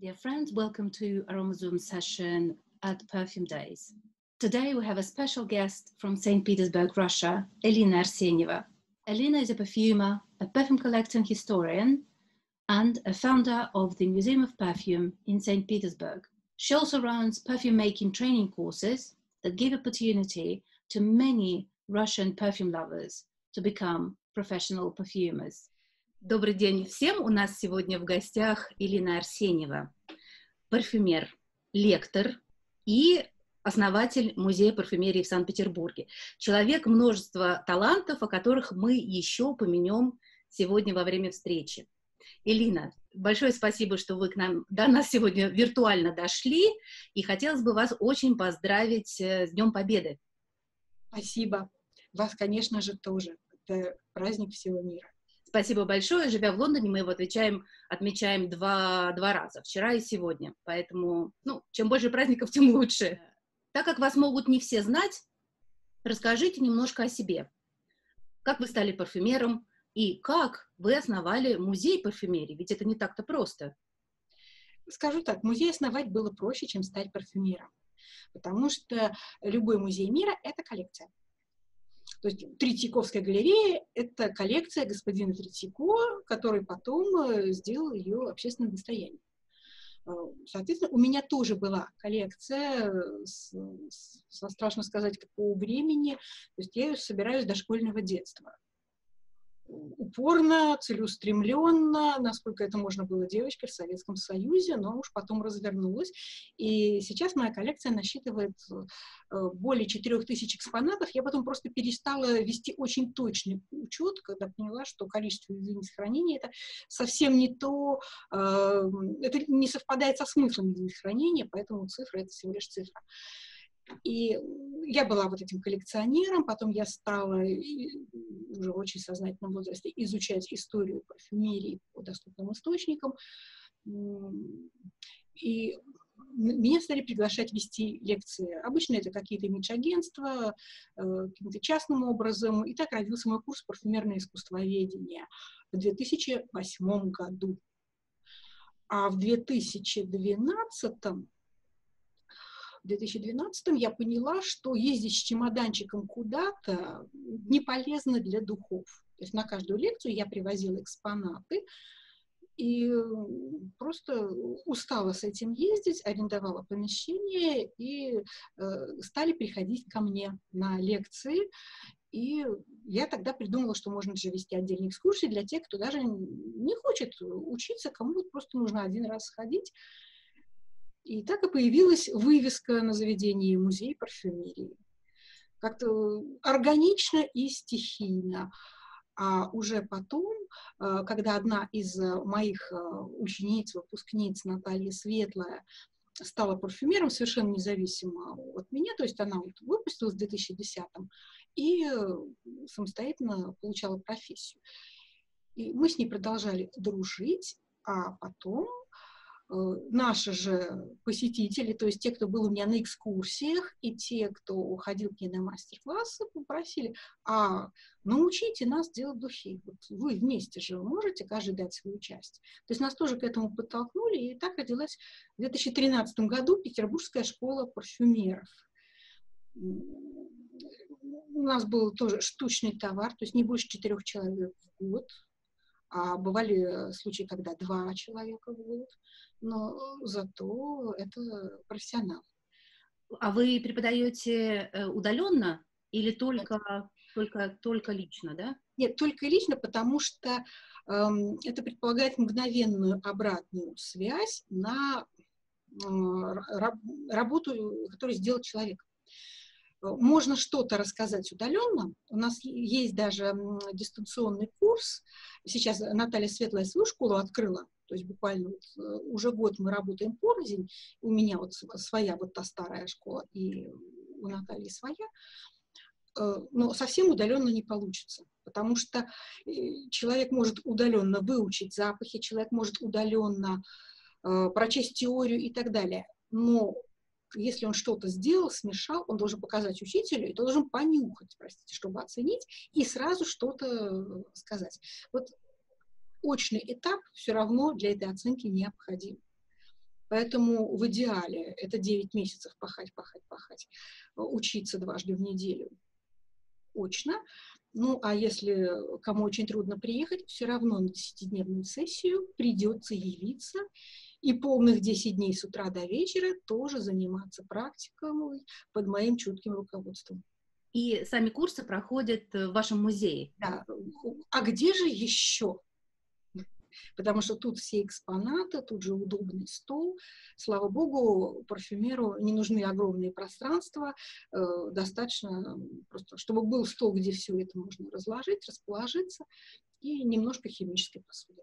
Dear friends, welcome to Aroma Zoom session at Perfume Days. Today we have a special guest from St. Petersburg, Russia, Elena Arsenьeva. Elena is a perfumer, a perfume collecting historian, and a founder of the Museum of Perfume in St. Petersburg. She also runs perfume making training courses that give opportunity to many Russian perfume lovers to become professional perfumers. Добрый день всем! У нас сегодня в гостях Ирина Арсеньева, парфюмер, лектор и основатель Музея парфюмерии в Санкт-Петербурге. Человек множества талантов, о которых мы еще упомянем сегодня во время встречи. Элина, большое спасибо, что вы к нам до нас сегодня виртуально дошли, и хотелось бы вас очень поздравить э, с Днем Победы. Спасибо. Вас, конечно же, тоже. Это праздник всего мира. Спасибо большое. Живя в Лондоне, мы его отвечаем, отмечаем два, два раза, вчера и сегодня. Поэтому, ну, чем больше праздников, тем лучше. Так как вас могут не все знать, расскажите немножко о себе. Как вы стали парфюмером и как вы основали музей парфюмерии? Ведь это не так-то просто. Скажу так, музей основать было проще, чем стать парфюмером. Потому что любой музей мира — это коллекция. То есть Третьяковская галерея — это коллекция господина Третьяко, который потом э, сделал ее общественным достоянием. Э, соответственно, у меня тоже была коллекция, э, с, с, страшно сказать, какого времени. То есть я ее собираю с дошкольного детства упорно, целеустремленно, насколько это можно было девочке в Советском Союзе, но уж потом развернулась. И сейчас моя коллекция насчитывает э, более 4000 экспонатов. Я потом просто перестала вести очень точный учет, когда поняла, что количество единиц хранения это совсем не то, э, это не совпадает со смыслом единиц хранения, поэтому цифра — это всего лишь цифра. И я была вот этим коллекционером, потом я стала уже в очень сознательном возрасте изучать историю парфюмерии по доступным источникам. И меня стали приглашать вести лекции. Обычно это какие-то имидж-агентства, э, каким-то частным образом. И так родился мой курс парфюмерное искусствоведение в 2008 году. А в 2012 в 2012 я поняла, что ездить с чемоданчиком куда-то не полезно для духов. То есть на каждую лекцию я привозила экспонаты, и просто устала с этим ездить, арендовала помещение, и э, стали приходить ко мне на лекции. И я тогда придумала, что можно же вести отдельные экскурсии для тех, кто даже не хочет учиться, кому просто нужно один раз сходить и так и появилась вывеска на заведении музей парфюмерии. Как-то органично и стихийно. А уже потом, э, когда одна из э, моих э, учениц, выпускниц, Наталья Светлая, стала парфюмером совершенно независимо от меня, то есть она вот выпустилась в 2010-м и самостоятельно получала профессию. И мы с ней продолжали дружить, а потом наши же посетители, то есть те, кто был у меня на экскурсиях, и те, кто ходил к ней на мастер-классы, попросили, а научите нас делать духи. Вот вы вместе же можете каждый дать свою часть. То есть нас тоже к этому подтолкнули, и так родилась в 2013 году Петербургская школа парфюмеров. У нас был тоже штучный товар, то есть не больше четырех человек в год, а бывали случаи, когда два человека в год но зато это профессионал. А вы преподаете э, удаленно или только, только, только лично, да? Нет, только лично, потому что эм, это предполагает мгновенную обратную связь на э, работу, которую сделал человек. Можно что-то рассказать удаленно. У нас есть даже дистанционный курс. Сейчас Наталья Светлая свою школу открыла то есть буквально вот э, уже год мы работаем порознь, у меня вот своя вот та старая школа и у Натальи своя, э, но совсем удаленно не получится, потому что э, человек может удаленно выучить запахи, человек может удаленно прочесть теорию и так далее, но если он что-то сделал, смешал, он должен показать учителю и должен понюхать, простите, чтобы оценить, и сразу что-то сказать. Вот очный этап все равно для этой оценки необходим. Поэтому в идеале это 9 месяцев пахать, пахать, пахать, учиться дважды в неделю очно. Ну, а если кому очень трудно приехать, все равно на 10-дневную сессию придется явиться и полных 10 дней с утра до вечера тоже заниматься практикой под моим чутким руководством. И сами курсы проходят в вашем музее. Да. А где же еще? Потому что тут все экспонаты, тут же удобный стол. Слава богу, парфюмеру не нужны огромные пространства, э, достаточно просто, чтобы был стол, где все это можно разложить, расположиться, и немножко химической посуды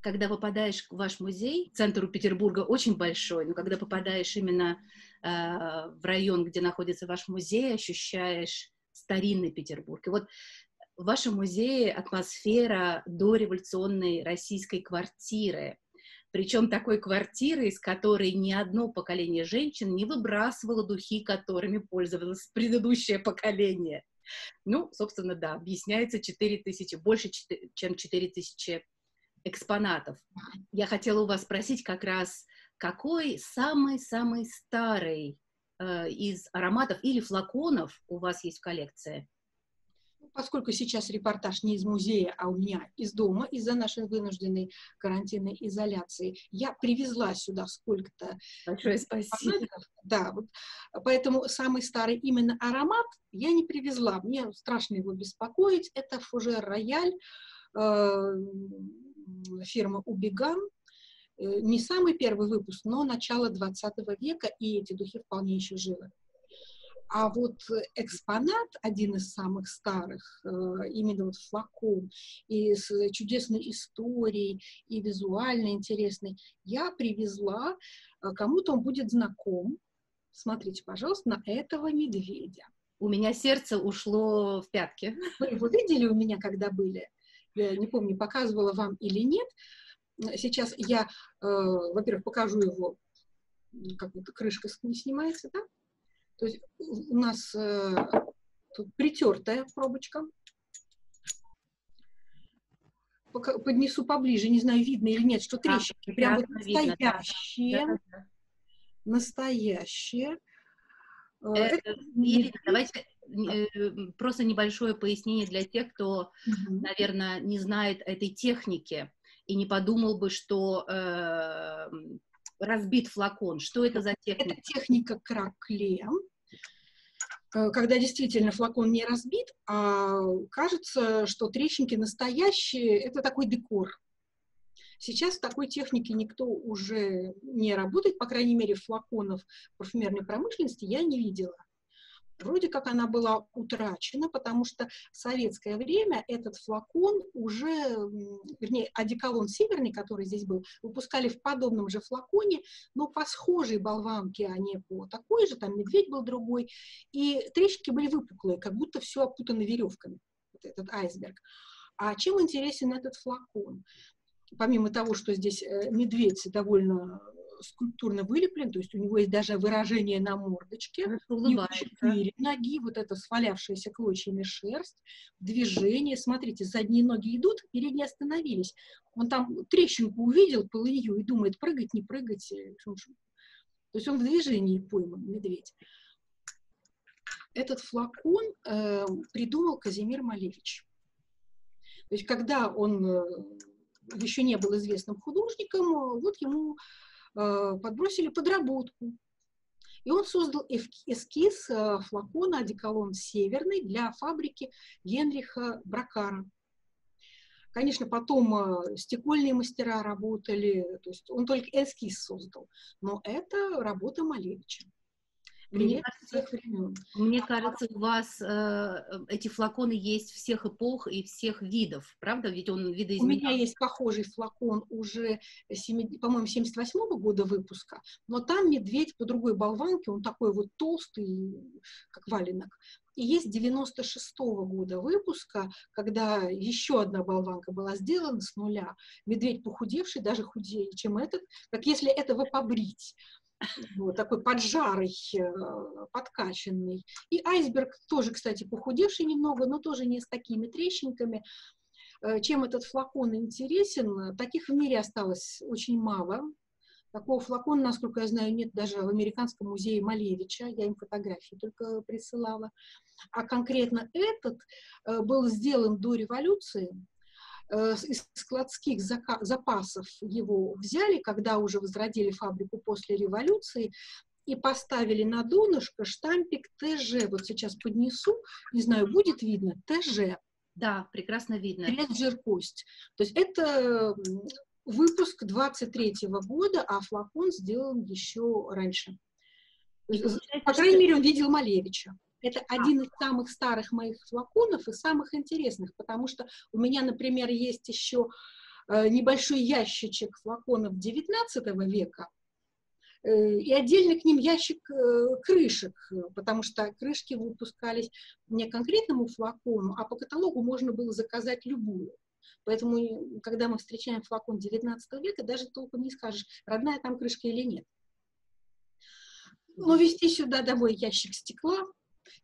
когда попадаешь в ваш музей, центр у Петербурга очень большой, но когда попадаешь именно э, в район, где находится ваш музей, ощущаешь старинный Петербург. И вот в вашем музее атмосфера дореволюционной российской квартиры, причем такой квартиры, из которой ни одно поколение женщин не выбрасывало духи, которыми пользовалось предыдущее поколение. Ну, собственно, да, объясняется 4 тысячи, больше, чем 4 тысячи экспонатов. Я хотела у вас спросить как раз, какой самый-самый старый э, из ароматов или флаконов у вас есть в коллекции? Поскольку сейчас репортаж не из музея, а у меня из дома, из-за нашей вынужденной карантинной изоляции, я привезла сюда сколько-то... Большое спасибо. Да, вот, поэтому самый старый именно аромат я не привезла. Мне страшно его беспокоить. Это фужер рояль, э, фирма Убиган, э, не самый первый выпуск, но начало 20 века, и эти духи вполне еще живы. А вот экспонат, один из самых старых, э, именно вот флакон, и с чудесной историей, и визуально интересный, я привезла, э, кому-то он будет знаком. Смотрите, пожалуйста, на этого медведя. У меня сердце ушло в пятки. Вы его видели у меня, когда были? Я не помню, показывала вам или нет. Сейчас я, э, во-первых, покажу его, как вот крышка не снимается, да? То есть у нас э, тут притертая пробочка. Поднесу поближе, не знаю, видно или нет, что трещинки. Да, прям вот настоящие. Да, да. Настоящие. Э, это, Ирина, давайте Э, просто небольшое пояснение для тех, кто, угу. наверное, не знает этой техники и не подумал бы, что э, разбит флакон. Что это за техника? Это техника кракле, э, когда действительно флакон не разбит, а кажется, что трещинки настоящие, это такой декор. Сейчас в такой технике никто уже не работает, по крайней мере, флаконов парфюмерной промышленности я не видела вроде как она была утрачена, потому что в советское время этот флакон уже, вернее, одеколон северный, который здесь был, выпускали в подобном же флаконе, но по схожей болванке, а не по такой же, там медведь был другой, и трещинки были выпуклые, как будто все опутано веревками, вот этот айсберг. А чем интересен этот флакон? Помимо того, что здесь э, медведь довольно скульптурно вылеплен, то есть у него есть даже выражение на мордочке, четыре ноги, вот эта свалявшаяся клочьями шерсть, движение, смотрите, задние ноги идут, передние остановились. Он там трещинку увидел, полынью, и думает, прыгать, не прыгать. Э, то есть он в движении пойман, медведь. Этот флакон э, придумал Казимир Малевич. То есть когда он э, еще не был известным художником, вот ему подбросили подработку. И он создал эскиз э, флакона одеколон «Северный» для фабрики Генриха Бракара. Конечно, потом э, стекольные мастера работали, то есть он только эскиз создал, но это работа Малевича. Мне кажется, мне кажется, у вас э, эти флаконы есть всех эпох и всех видов, правда? Ведь он видоизменял. У меня есть похожий флакон уже, по-моему, 78 -го года выпуска, но там медведь по другой болванке, он такой вот толстый, как валенок. И есть 96 -го года выпуска, когда еще одна болванка была сделана с нуля. Медведь похудевший, даже худее, чем этот, как если этого побрить вот, такой поджарый, э, подкачанный. И айсберг тоже, кстати, похудевший немного, но тоже не с такими трещинками. Э, чем этот флакон интересен? Таких в мире осталось очень мало. Такого флакона, насколько я знаю, нет даже в Американском музее Малевича. Я им фотографии только присылала. А конкретно этот э, был сделан до революции. Э, из складских запасов его взяли, когда уже возродили фабрику после революции, и поставили на донышко штампик ТЖ. Вот сейчас поднесу, не знаю, будет видно, ТЖ. Да, прекрасно видно. Крест, жир, кость. То есть это выпуск 23 -го года, а флакон сделан еще раньше. По крайней мере, он видел Малевича. Это один из самых старых моих флаконов и самых интересных, потому что у меня, например, есть еще э, небольшой ящичек флаконов 19 века, э, и отдельно к ним ящик э, крышек, потому что крышки выпускались не конкретному флакону, а по каталогу можно было заказать любую. Поэтому, когда мы встречаем флакон 19 века, даже толком не скажешь, родная там крышка или нет. Но вести сюда домой ящик стекла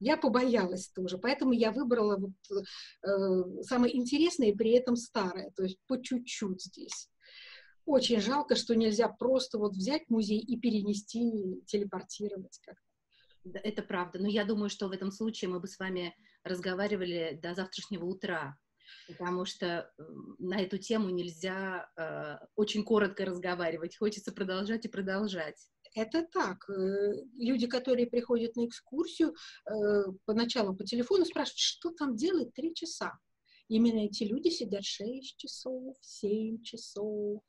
я побоялась тоже, поэтому я выбрала вот, э, самое интересное и при этом старое, то есть по чуть-чуть здесь. Очень жалко, что нельзя просто вот взять музей и перенести, телепортировать как-то. Это правда. Но я думаю, что в этом случае мы бы с вами разговаривали до завтрашнего утра, потому что э, на эту тему нельзя э, очень коротко разговаривать. Хочется продолжать и продолжать. Это так. Э, люди, которые приходят на экскурсию, э, поначалу по телефону спрашивают, что там делать три часа. Именно эти люди сидят 6 часов, 7 часов.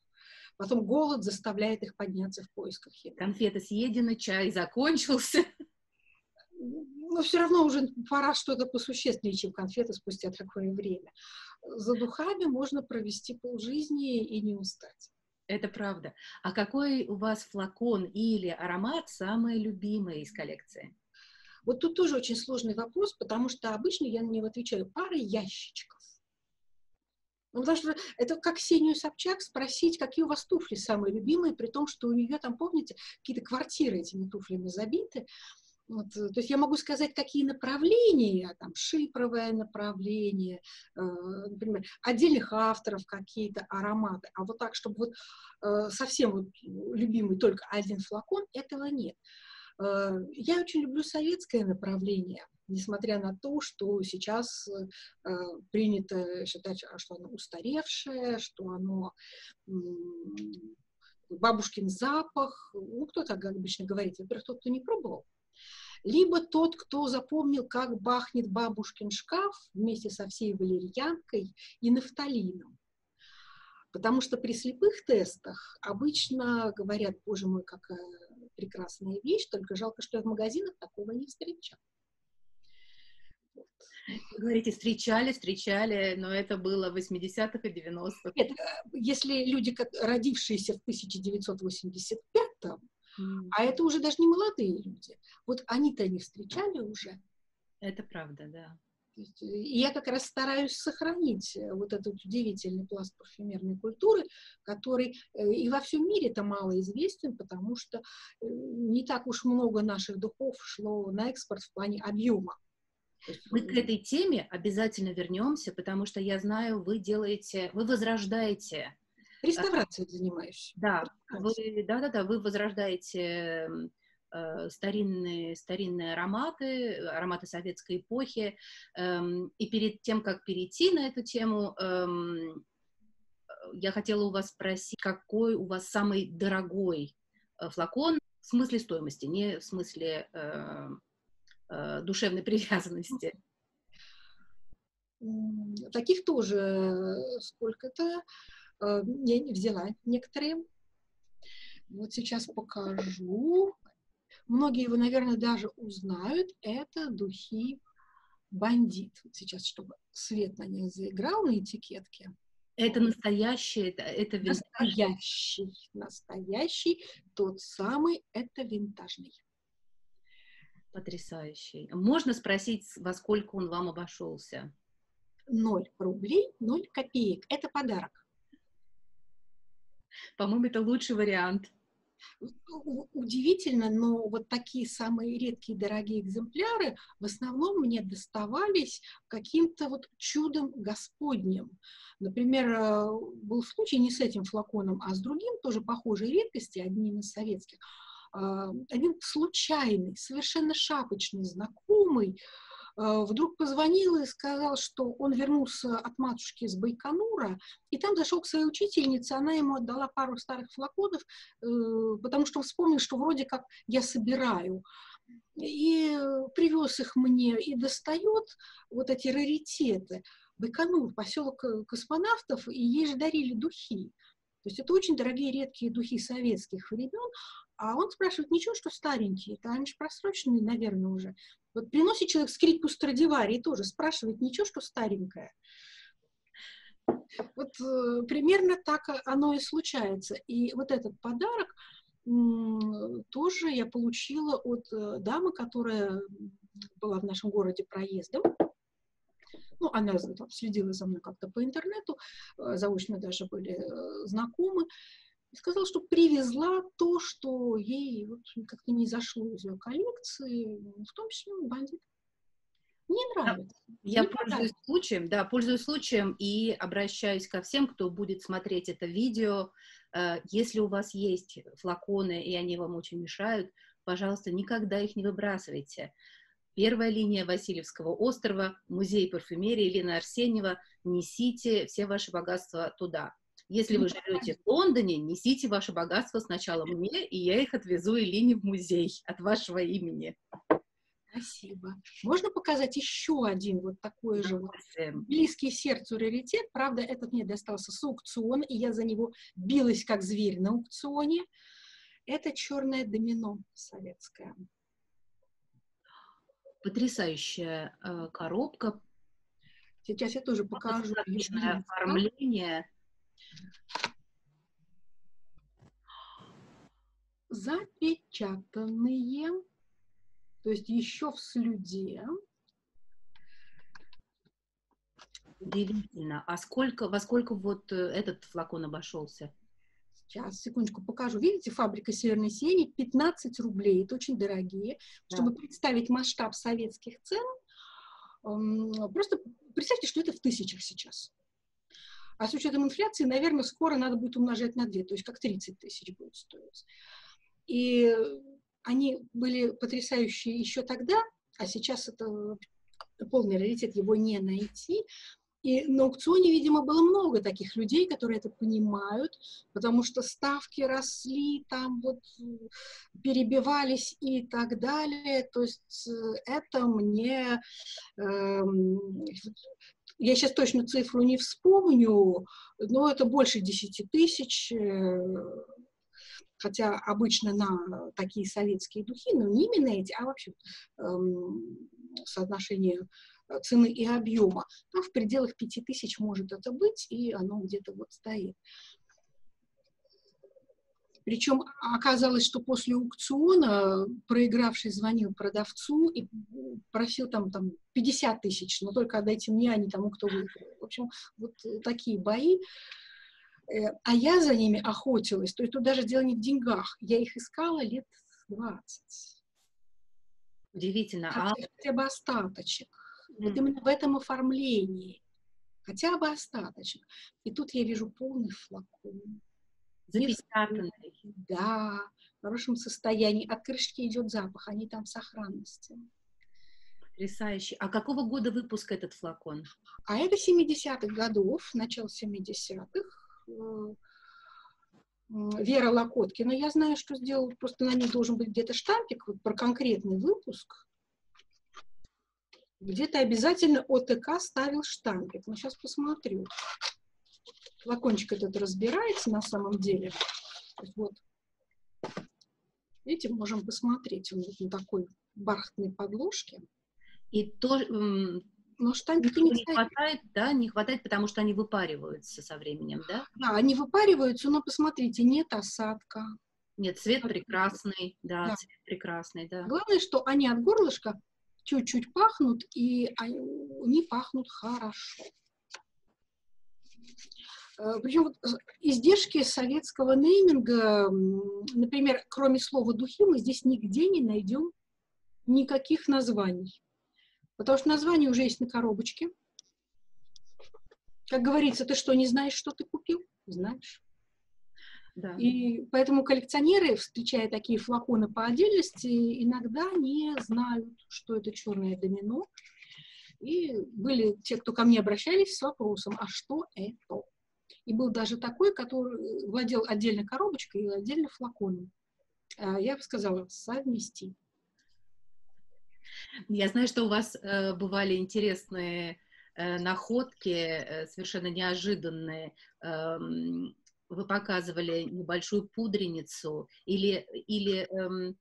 Потом голод заставляет их подняться в поисках еды. Конфеты съедены, чай закончился. Но все равно уже пора что-то посущественнее, чем конфеты спустя такое время. За духами можно провести полжизни и не устать. Это правда. А какой у вас флакон или аромат самый любимый из коллекции? Вот тут тоже очень сложный вопрос, потому что обычно я на него отвечаю парой ящичков. Ну, потому это как Ксению Собчак спросить, какие у вас туфли самые любимые, при том, что у нее там, помните, какие-то квартиры этими туфлями забиты. Вот, э, то есть я могу сказать, какие направления, там, шипровое направление, э, например, отдельных авторов какие-то ароматы, а вот так, чтобы вот э, совсем вот любимый только один флакон, этого нет. Э, я очень люблю советское направление, несмотря на то, что сейчас э, принято считать, что оно устаревшее, что оно бабушкин запах. Ну, кто так обычно говорит? Во-первых, тот, кто не пробовал либо тот, кто запомнил, как бахнет бабушкин шкаф вместе со всей валерьянкой и нафталином. Потому что при слепых тестах обычно говорят, боже мой, какая прекрасная вещь, только жалко, что я в магазинах такого не встречала. Вы говорите, встречали, встречали, но это было в 80-х и 90-х. Нет, э, если люди, родившиеся в 1985-м, а это уже даже не молодые люди. Вот они-то не встречали уже. Это правда, да. И я как раз стараюсь сохранить э, вот этот удивительный пласт парфюмерной культуры, который э, и во всем мире это мало известен, потому что э, не так уж много наших духов шло на экспорт в плане объема. Мы к этой теме обязательно вернемся, потому что я знаю, вы делаете, вы возрождаете Реставрацией занимаюсь. Да, вы, да, да, да, вы возрождаете э, старинные, старинные ароматы, ароматы советской эпохи. Эм, и перед тем, как перейти на эту тему, эм, я хотела у вас спросить, какой у вас самый дорогой э, флакон в смысле стоимости, не в смысле э, э, душевной привязанности. Таких тоже сколько-то. Э, я не взяла некоторые. Вот сейчас покажу. Многие его, наверное, даже узнают. Это духи бандит. Вот сейчас, чтобы свет на них заиграл на этикетке. Это настоящий, это, это Настоящий, настоящий, тот самый, это винтажный. Потрясающий. Можно спросить, во сколько он вам обошелся? Ноль рублей, ноль копеек. Это подарок. По-моему, это лучший вариант. удивительно, но вот такие самые редкие дорогие экземпляры в основном мне доставались каким-то вот чудом господним. Например, э, был случай не с этим флаконом, а с другим, тоже похожей редкости, одним из советских. А, один случайный, совершенно шапочный знакомый Э, вдруг позвонил и сказал, что он вернулся от матушки с Байконура, и там зашел к своей учительнице, она ему отдала пару старых флаконов, э, потому что вспомнил, что вроде как я собираю. И привез их мне, и достает вот эти раритеты. Байконур, поселок э, космонавтов, и ей же дарили духи. То есть это очень дорогие, редкие духи советских времен, а он спрашивает, ничего, что старенькие, это они же просроченные, наверное, уже. Вот приносит человек скрипку Страдивари и тоже спрашивает, ничего, что старенькое. Вот э, примерно так оно и случается. И вот этот подарок тоже я получила от э, дамы, которая была в нашем городе проездом. Ну, она там, следила за мной как-то по интернету, э, заочно даже были э, знакомы и сказала, что привезла то, что ей вот как-то не зашло из ее коллекции, в том числе бандит. Мне нравится. Я Мне пользуюсь нравится. случаем, да, пользуюсь случаем и обращаюсь ко всем, кто будет смотреть это видео. Э, если у вас есть флаконы, и они вам очень мешают, пожалуйста, никогда их не выбрасывайте. Первая линия Васильевского острова, музей парфюмерии Елена Арсеньева. Несите все ваши богатства туда. Если вы живете в Лондоне, несите ваше богатство сначала мне, и я их отвезу Элине в музей от вашего имени. Спасибо. Можно показать еще один вот такой же вот близкий сердцу раритет. Правда, этот мне достался с аукциона, и я за него билась как зверь на аукционе. Это черное домино советское. Потрясающая э, коробка. Сейчас я тоже покажу. Оформление. Запечатанные, то есть еще в слюде. Удивительно. А сколько, во сколько вот э, этот флакон обошелся? Сейчас, секундочку, покажу. Видите, фабрика Северной Сени, 15 рублей. Это очень дорогие. Да. Чтобы представить масштаб советских цен, просто представьте, что это в тысячах сейчас. А с учетом инфляции, наверное, скоро надо будет умножать на 2, то есть как 30 тысяч будет стоить. И они были потрясающие еще тогда, а сейчас это полный раритет, его не найти. И на аукционе, видимо, было много таких людей, которые это понимают, потому что ставки росли, там вот перебивались и так далее. То есть э, это мне э, я сейчас точно цифру не вспомню, но это больше 10 тысяч, э, хотя обычно на такие советские духи, но не именно эти, а вообще эм, соотношение цены и объема, там в пределах 5 тысяч может это быть, и оно где-то вот стоит. Причем оказалось, что после аукциона проигравший звонил продавцу и просил там, там 50 тысяч, но только отдайте мне, а не тому, кто выиграл. В общем, вот такие бои. Э, а я за ними охотилась, то есть тут даже дело не в деньгах. Я их искала лет 20. Удивительно. Хотя, а... Хотя бы остаточек. Mm. Вот именно в этом оформлении. Хотя бы остаточек. И тут я вижу полный флакон запечатанный. Да, в хорошем состоянии. От крышки идет запах, они там в сохранности. Потрясающе. А какого года выпуск этот флакон? А это 70-х годов, начало 70-х. Э, Вера Локоткина, я знаю, что сделал, просто на ней должен быть где-то штампик вот, про конкретный выпуск. Где-то обязательно ОТК ставил штампик. Ну, сейчас посмотрю флакончик этот разбирается на самом деле. Вот. Видите, можем посмотреть. Он вот на такой бархатной подложке. И то, но штампики не, не хватает, да, не хватает, потому что они выпариваются со временем, да? Да, они выпариваются, но посмотрите, нет осадка. Нет, цвет прекрасный, да, да, цвет прекрасный, да. Главное, что они от горлышка чуть-чуть пахнут, и они пахнут хорошо. Э, Причем вот издержки советского нейминга, например, кроме слова «духи», мы здесь нигде не найдем никаких названий. Потому что название уже есть на коробочке. Как говорится, ты что, не знаешь, что ты купил? Знаешь. Да. И поэтому коллекционеры, встречая такие флаконы по отдельности, иногда не знают, что это черное домино. И были те, кто ко мне обращались с вопросом, а что это? И был даже такой, который владел отдельно коробочкой и отдельно флаконом. А я бы сказала, совмести. Я знаю, что у вас э, бывали интересные э, находки, э, совершенно неожиданные. Э, вы показывали небольшую пудреницу или, или эм,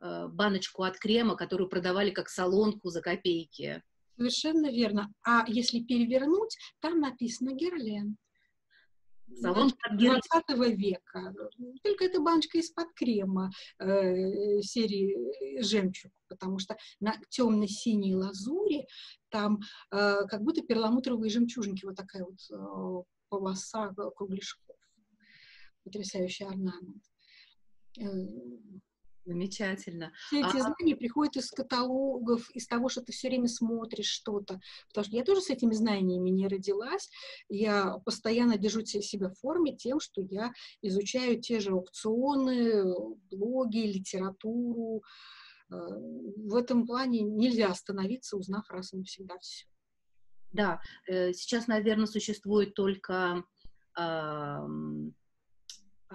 э, баночку от крема, которую продавали как солонку за копейки. Совершенно верно. А если перевернуть, там написано Герлен. Салон 20 века. Только это баночка из-под крема э, серии «Жемчуг», потому что на темно-синей лазури там э, как будто перламутровые жемчужинки, вот такая вот э, полоса кругляшков. Потрясающий орнамент. Замечательно. Все эти а... знания приходят из каталогов, из того, что ты все время смотришь что-то. Потому что я тоже с этими знаниями не родилась. Я постоянно держу себя в форме тем, что я изучаю те же аукционы, блоги, литературу. Э, в этом плане нельзя остановиться, узнав раз и навсегда все. Да, э, сейчас, наверное, существует только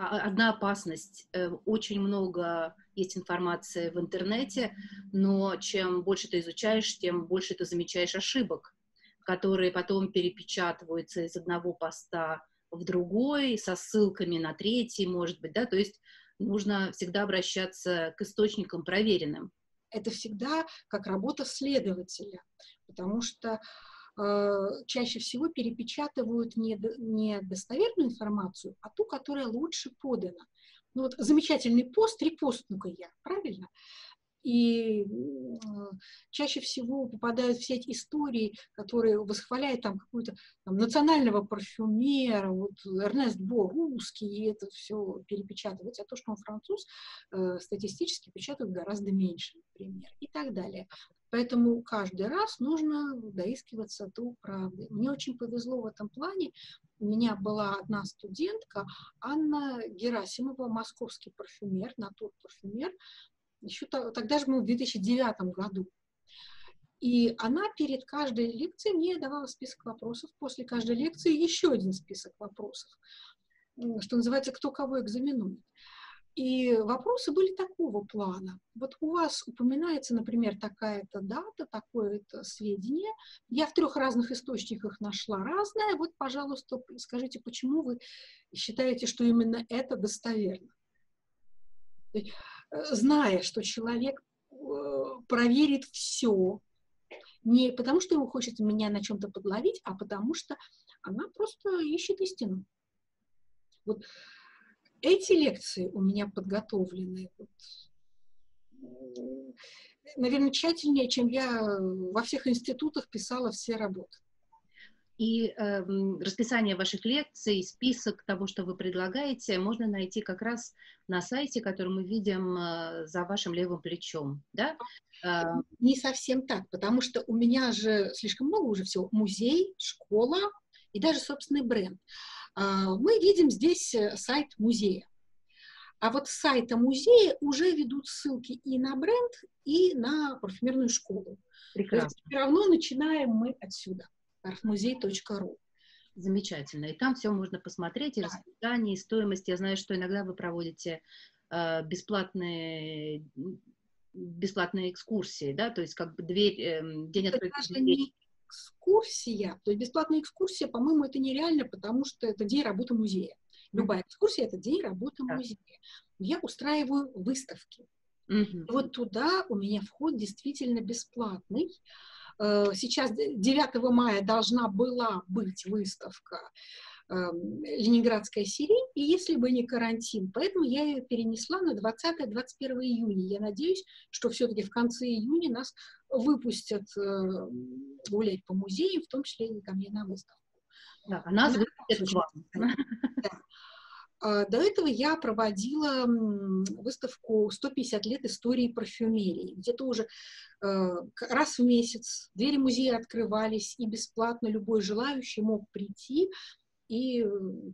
одна опасность. Э, очень много есть информации в интернете, но чем больше ты изучаешь, тем больше ты замечаешь ошибок, которые потом перепечатываются из одного поста в другой, со ссылками на третий, может быть, да, то есть нужно всегда обращаться к источникам проверенным. Это всегда как работа следователя, потому что чаще всего перепечатывают не достоверную информацию, а ту, которая лучше подана. Ну вот замечательный пост, репостну-ка я, правильно? И чаще всего попадают в сеть истории, которые восхваляют там какую-то там, национального парфюмера, вот Эрнест Бо русский, и это все перепечатывать, а то, что он француз, э, статистически печатают гораздо меньше, например, и так далее. Поэтому каждый раз нужно доискиваться до правды. Мне очень повезло в этом плане. У меня была одна студентка, Анна Герасимова, московский парфюмер, натур-парфюмер. Еще тогда же мы в 2009 году. И она перед каждой лекцией мне давала список вопросов, после каждой лекции еще один список вопросов, что называется, кто кого экзаменует. И вопросы были такого плана. Вот у вас упоминается, например, такая-то дата, такое-то сведение. Я в трех разных источниках нашла разное. Вот, пожалуйста, скажите, почему вы считаете, что именно это достоверно? Э, зная, что человек э, проверит все, не потому что ему хочется меня на чем-то подловить, а потому что она просто ищет истину. Вот эти лекции у меня подготовлены, наверное, тщательнее, чем я во всех институтах писала все работы. И э, расписание ваших лекций, список того, что вы предлагаете, можно найти как раз на сайте, который мы видим э, за вашим левым плечом, да? Э, Не совсем так, потому что у меня же слишком много уже всего. Музей, школа и даже собственный бренд. А, мы видим здесь э, сайт музея. А вот с сайта музея уже ведут ссылки и на бренд, и на парфюмерную школу. Прекрасно. Все равно начинаем мы отсюда, parfmuzей.ru. Замечательно. И там все можно посмотреть, и да. расписание, и стоимость. Я знаю, что иногда вы проводите э, бесплатные бесплатные экскурсии, да, то есть как бы дверь, э, день открытых дверей экскурсия, то есть бесплатная экскурсия, по-моему, это нереально, потому что это день работы музея. Любая экскурсия – это день работы музея. Я устраиваю выставки. Mm-hmm. И вот туда у меня вход действительно бесплатный. Э, сейчас 9 мая должна была быть выставка эм, Ленинградская сирень, и если бы не карантин, поэтому я ее перенесла на 20-21 июня. Я надеюсь, что все-таки в конце июня нас выпустят э, гулять по музеям, в том числе и ко мне на выставку. Да, а нас выпустят к вам. Да. А, до этого я проводила выставку «150 лет истории парфюмерии», где тоже э, раз в месяц двери музея открывались, и бесплатно любой желающий мог прийти и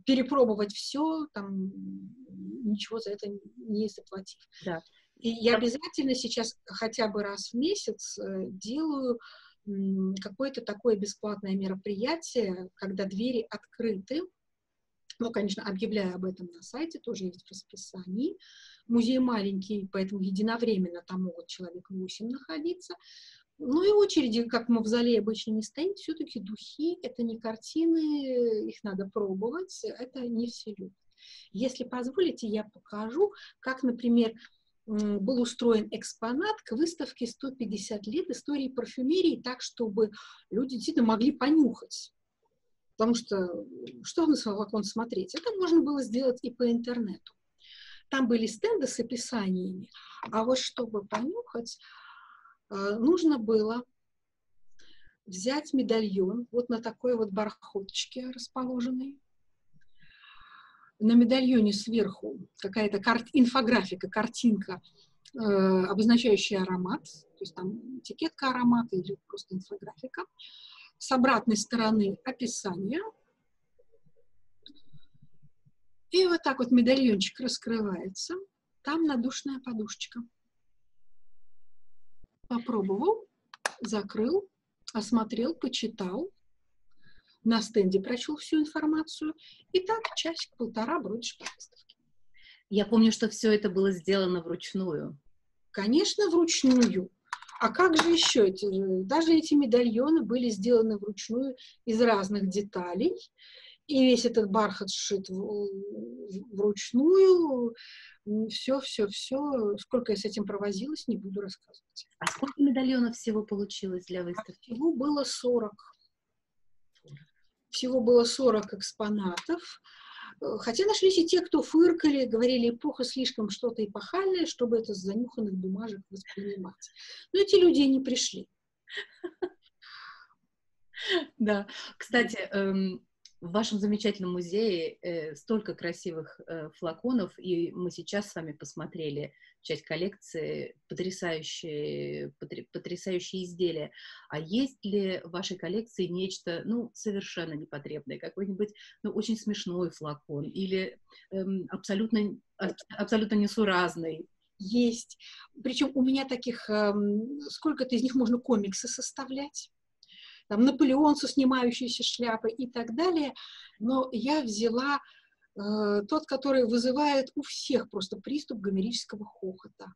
перепробовать все, там, ничего за это не заплатив. Да. И я обязательно сейчас хотя бы раз в месяц э, делаю какое-то такое бесплатное мероприятие, когда двери открыты, ну, конечно, объявляю об этом на сайте, тоже есть в расписании. Музей маленький, поэтому единовременно там могут человек 8 находиться. Ну и очереди, как в мавзолее обычно не стоит, все-таки духи, это не картины, их надо пробовать, это не все любят. Если позволите, я покажу, как, например, был устроен экспонат к выставке 150 лет истории парфюмерии так, чтобы люди действительно могли понюхать. Потому что что на свой смотреть? Это можно было сделать и по интернету. Там были стенды с описаниями, а вот чтобы понюхать, э, нужно было взять медальон вот на такой вот бархоточке расположенной. На медальоне сверху какая-то карт, инфографика, картинка, э, обозначающая аромат, то есть там этикетка аромата или просто инфографика. С обратной стороны описание. И вот так вот медальончик раскрывается. Там надушная подушечка. Попробовал, закрыл, осмотрел, почитал. На стенде прочел всю информацию. И так часик-полтора бродишь по выставке. Я помню, что все это было сделано вручную. Конечно, вручную. А как же еще? Эти, даже эти медальоны были сделаны вручную из разных деталей, и весь этот бархат сшит вручную. Все, все, все. Сколько я с этим провозилась, не буду рассказывать. А сколько медальонов всего получилось для выставки? Всего было 40. Всего было 40 экспонатов. Хотя нашлись и те, кто фыркали, говорили, эпоха слишком что-то эпохальное, чтобы это с занюханных бумажек воспринимать. Но эти люди не пришли. Да, кстати, эм, в вашем замечательном музее э, столько красивых э, флаконов, и мы сейчас с вами посмотрели часть коллекции, потрясающие, потрясающие изделия. А есть ли в вашей коллекции нечто, ну, совершенно непотребное, какой-нибудь, ну, очень смешной флакон или эм, абсолютно, абсолютно несуразный? Есть. Причем у меня таких, эм, сколько-то из них можно комиксы составлять там, Наполеон со снимающейся шляпой и так далее. Но я взяла э, тот, который вызывает у всех просто приступ гомерического хохота.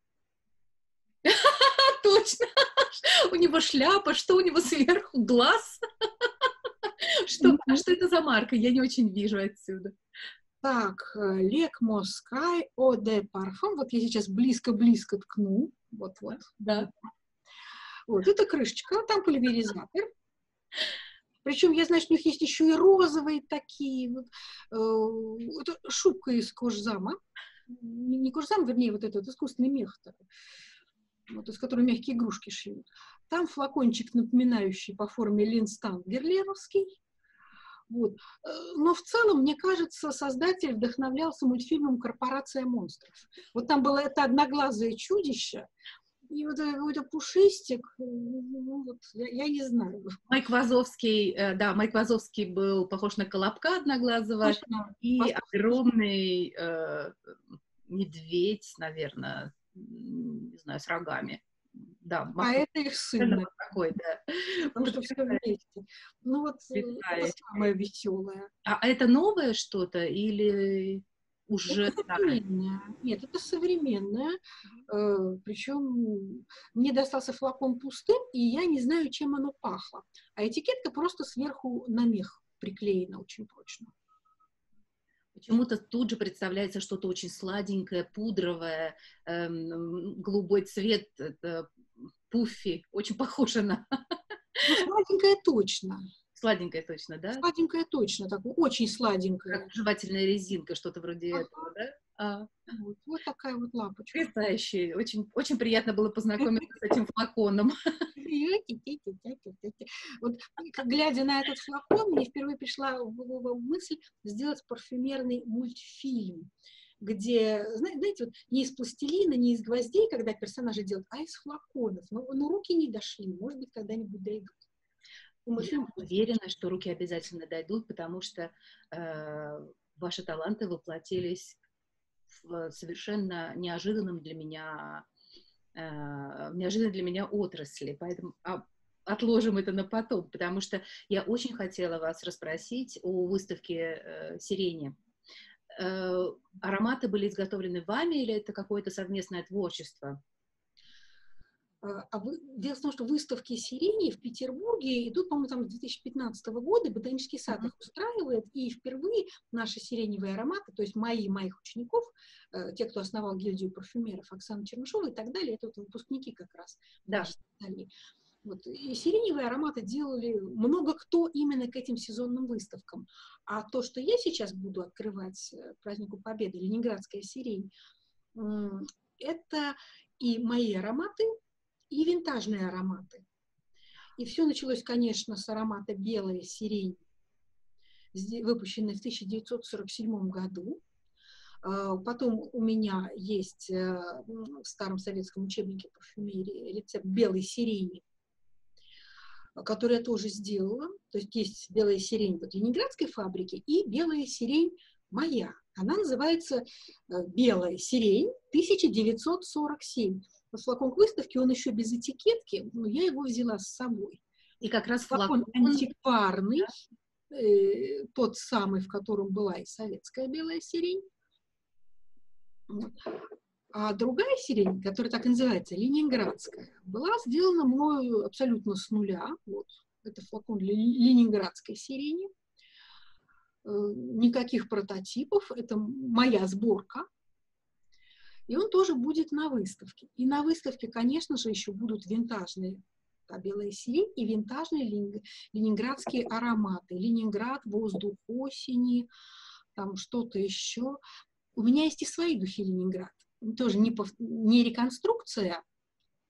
Точно! У него шляпа, что у него сверху? Глаз? Что, что это за марка? Я не очень вижу отсюда. Так, Лек Москай, Оде Парфум. Вот я сейчас близко-близко ткну. Вот-вот. Да. Вот, это крышечка, там пульверизатор. Причем я знаю, что у них есть еще и розовые такие. Вот, э, это шубка из кожзама. Не, кожзам, вернее, вот этот искусственный мех вот, из которого мягкие игрушки шьют. Там флакончик, напоминающий по форме линстан герлеровский. Вот. Э, но в целом, мне кажется, создатель вдохновлялся мультфильмом «Корпорация монстров». Вот там было это одноглазое чудище, и вот какой-то пушистик, ну, вот, я, я не знаю. Майк Вазовский, э, да, Майк Вазовский был похож на колобка одноглазого, и Похож. огромный э, медведь, наверное, не знаю, с рогами. Да, а это их сын. Такой, да. Потому что все вместе. Ну вот э, Виталий. это самое веселое. А это новое что-то или уже это современное. Нет, это современное. Э, причем мне достался флакон пустым, и я не знаю, чем оно пахло. А этикетка просто сверху на мех приклеена очень прочно. Почему-то тут же представляется что-то очень сладенькое, пудровое, эм, голубой цвет, это пуффи, очень похоже на... Ну, сладенькое точно. Сладенькая точно, да? Сладенькая точно, так, очень сладенькая. Как жевательная резинка, что-то вроде ага. этого, да? А. Вот, вот такая вот лапочка. Потрясающе. Очень, очень приятно было познакомиться с этим флаконом. Вот, глядя на этот флакон, мне впервые пришла в голову мысль сделать парфюмерный мультфильм где, знаете, вот не из пластилина, не из гвоздей, когда персонажи делают, а из флаконов. Но, но руки не дошли, может быть, когда-нибудь дойдут. Я уверена, что руки обязательно дойдут, потому что э, ваши таланты воплотились в совершенно неожиданном для меня э, неожиданно для меня отрасли. Поэтому а, отложим это на потом, потому что я очень хотела вас расспросить о выставке э, «Сирени». Э, ароматы были изготовлены вами или это какое-то совместное творчество? А, а вы, дело в том, что выставки сирени в Петербурге идут, по-моему, там с 2015 года, ботанический сад их устраивает, и впервые наши сиреневые ароматы, то есть мои, моих учеников, э, те, кто основал гильдию парфюмеров, Оксана Чернышова и так далее, это вот выпускники как раз. Да. Вот. И сиреневые ароматы делали много кто именно к этим сезонным выставкам. А то, что я сейчас буду открывать э, празднику Победы, Ленинградская сирень, это и мои ароматы, и винтажные ароматы. И все началось, конечно, с аромата «Белая сирень», выпущенный в 1947 году. А, потом у меня есть э, в старом советском учебнике парфюмерии рецепт белой сирени, который я тоже сделала. То есть есть белая сирень вот ленинградской фабрики и белая сирень моя. Она называется э, «Белая сирень 1947». Вот флакон к выставке, он еще без этикетки, но я его взяла с собой. И как раз флакон, флакон антикварный, э, тот самый, в котором была и советская белая сирень. Вот. А другая сирень, которая так и называется, ленинградская, была сделана мною абсолютно с нуля. Вот. Это флакон ленинградской сирени. Э, никаких прототипов. Это моя сборка. И он тоже будет на выставке. И на выставке, конечно же, еще будут винтажные та белая сирень и винтажные ленинградские ароматы. Ленинград, воздух осени, там что-то еще. У меня есть и свои духи Ленинград тоже не, пов... не реконструкция,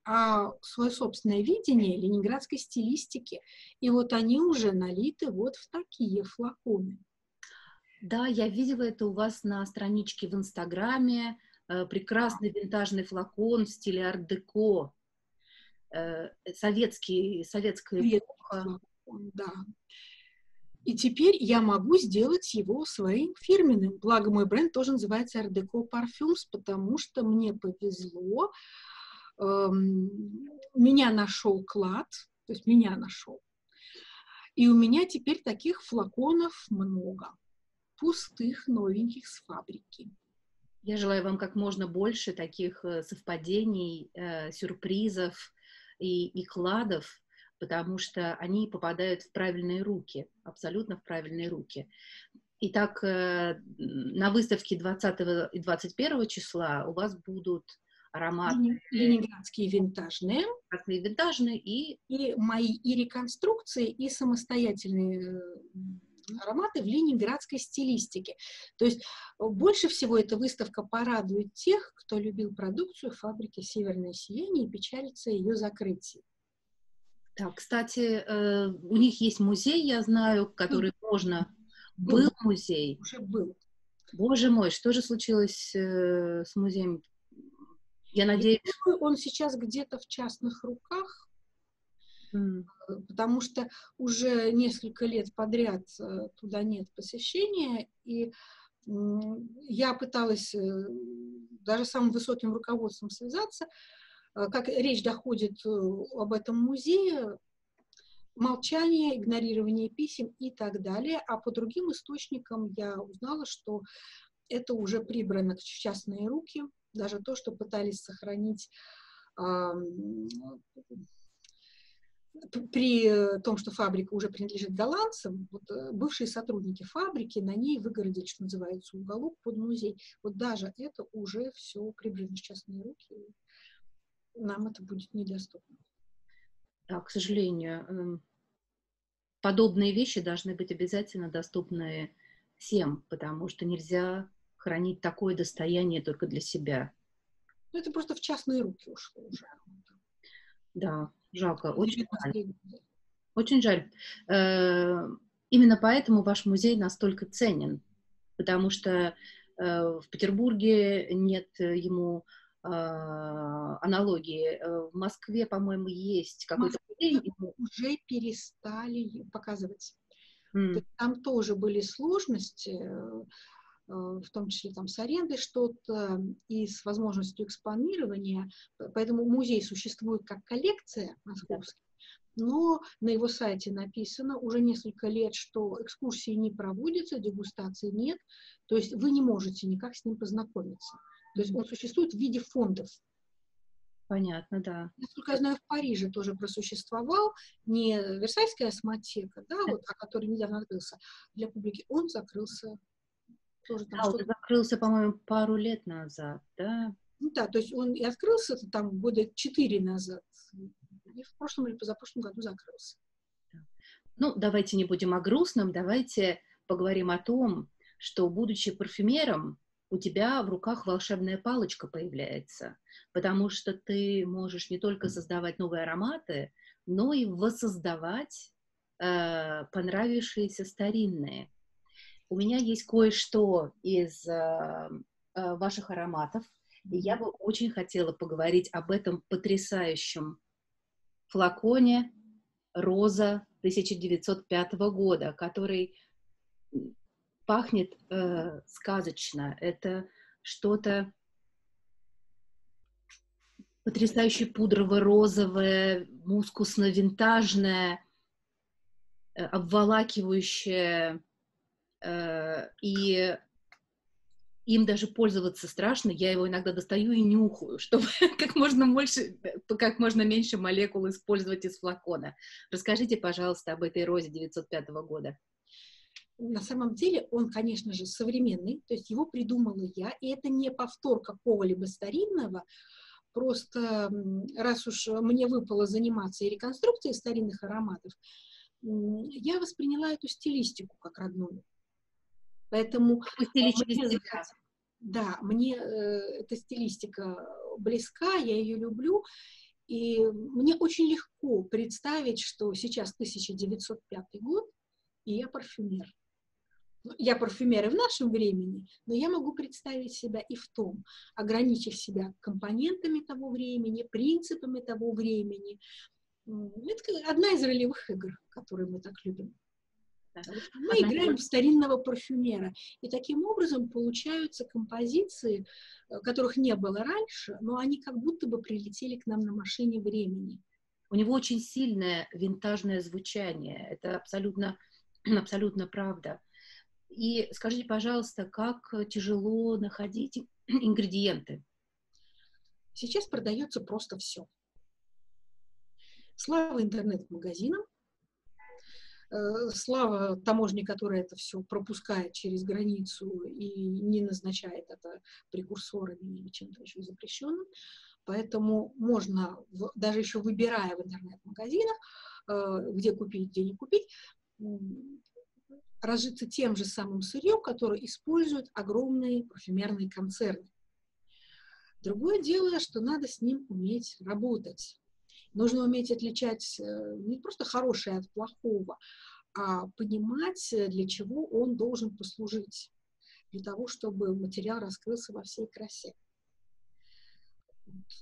а свое собственное видение ленинградской стилистики. И вот они уже налиты вот в такие флаконы. Да, я видела это у вас на страничке в Инстаграме. Э, прекрасный винтажный флакон в стиле арт-деко. Э, советский, советская эпоха. Да. И теперь я могу сделать его своим фирменным. Благо, мой бренд тоже называется Art Deco Parfums, потому что мне повезло. Эм, меня нашел клад, то есть меня нашел. И у меня теперь таких флаконов много. Пустых, новеньких с фабрики. Я желаю вам как можно больше таких э, совпадений, э, сюрпризов и, и кладов, потому что они попадают в правильные руки, абсолютно в правильные руки. Итак, э, на выставке 20 и 21 числа у вас будут ароматы... Ленинградские винтажные. Ленинградские винтажные и... И мои и реконструкции, и самостоятельные ароматы в ленинградской стилистике. То есть больше всего эта выставка порадует тех, кто любил продукцию фабрики «Северное сияние» и печалится ее закрытии. Так, кстати, э, у них есть музей, я знаю, который можно... Был, был музей? Уже был. Боже мой, что же случилось э, с музеем? Я надеюсь... Я он сейчас где-то в частных руках, mm. потому что уже несколько лет подряд э, туда нет посещения, и я пыталась даже самым высоким руководством связаться, Э, как речь доходит э, об этом музее, молчание, игнорирование писем и так далее. А по другим источникам я узнала, что это уже прибрано в частные руки. Даже то, что пытались сохранить при том, что фабрика уже принадлежит голландцам, вот, э, бывшие сотрудники фабрики на ней выгородили, что называется, уголок под музей. Вот даже это уже все прибрано в частные руки нам это будет недоступно. Да, к сожалению, эм, подобные вещи должны быть обязательно доступны всем, потому что нельзя хранить такое достояние только для себя. Ну, это просто в частные руки ушло уже. Да. Жалко, очень жаль. Очень жаль. Э, именно поэтому ваш музей настолько ценен, потому что э, в Петербурге нет ему а, аналогии. Э, в Москве, по-моему, есть какой-то музей. Уже перестали показывать. Mm. Там тоже были сложности, в том числе там с арендой что-то и с возможностью экспонирования. Поэтому музей существует как коллекция московская, но на его сайте написано уже несколько лет, что экскурсии не проводятся, дегустации нет, то есть вы не можете никак с ним познакомиться. То есть он существует в виде фондов. Понятно, да. Насколько я знаю, в Париже тоже просуществовал не Версальская осмотека, да, вот, а который недавно открылся для публики, он закрылся. Тоже там да, он закрылся, по-моему, пару лет назад, да? Ну да, то есть он и открылся там года четыре назад, и в прошлом или позапрошлом году закрылся. Ну, давайте не будем о грустном, давайте поговорим о том, что, будучи парфюмером, у тебя в руках волшебная палочка появляется, потому что ты можешь не только создавать новые ароматы, но и воссоздавать э, понравившиеся старинные. У меня есть кое-что из э, э, ваших ароматов, и я бы очень хотела поговорить об этом потрясающем флаконе «Роза» 1905 года, который пахнет э, сказочно. Это что-то потрясающе пудрово-розовое, мускусно-винтажное, э, обволакивающее, и им даже пользоваться страшно, я его иногда достаю и нюхаю, чтобы как можно больше, как можно меньше молекул использовать из флакона. Расскажите, пожалуйста, об этой розе 905 года. На самом деле он, конечно же, современный, то есть его придумала я, и это не повтор какого-либо старинного, просто раз уж мне выпало заниматься и реконструкцией старинных ароматов, я восприняла эту стилистику как родную. Поэтому мне, да, мне э, эта стилистика близка, я ее люблю, и мне очень легко представить, что сейчас 1905 год, и я парфюмер. Ну, я парфюмер и в нашем времени, но я могу представить себя и в том, ограничив себя компонентами того времени, принципами того времени. Это одна из ролевых игр, которые мы так любим. Мы Одна играем в старинного парфюмера. И таким образом получаются композиции, э, которых не было раньше, но они как будто бы прилетели к нам на машине времени. У него очень сильное винтажное звучание. Это абсолютно, абсолютно правда. И скажите, пожалуйста, как тяжело находить ингредиенты? Сейчас продается просто все. Слава интернет-магазинам, слава таможне, которая это все пропускает через границу и не назначает это прекурсорами или чем-то еще запрещенным. Поэтому можно, даже еще выбирая в интернет-магазинах, э, где купить, где не купить, разжиться тем же самым сырьем, которое используют огромные парфюмерные концерны. Другое дело, что надо с ним уметь работать. Нужно уметь отличать э, не просто хорошее от плохого, а понимать, э, для чего он должен послужить, для того, чтобы материал раскрылся во всей красе.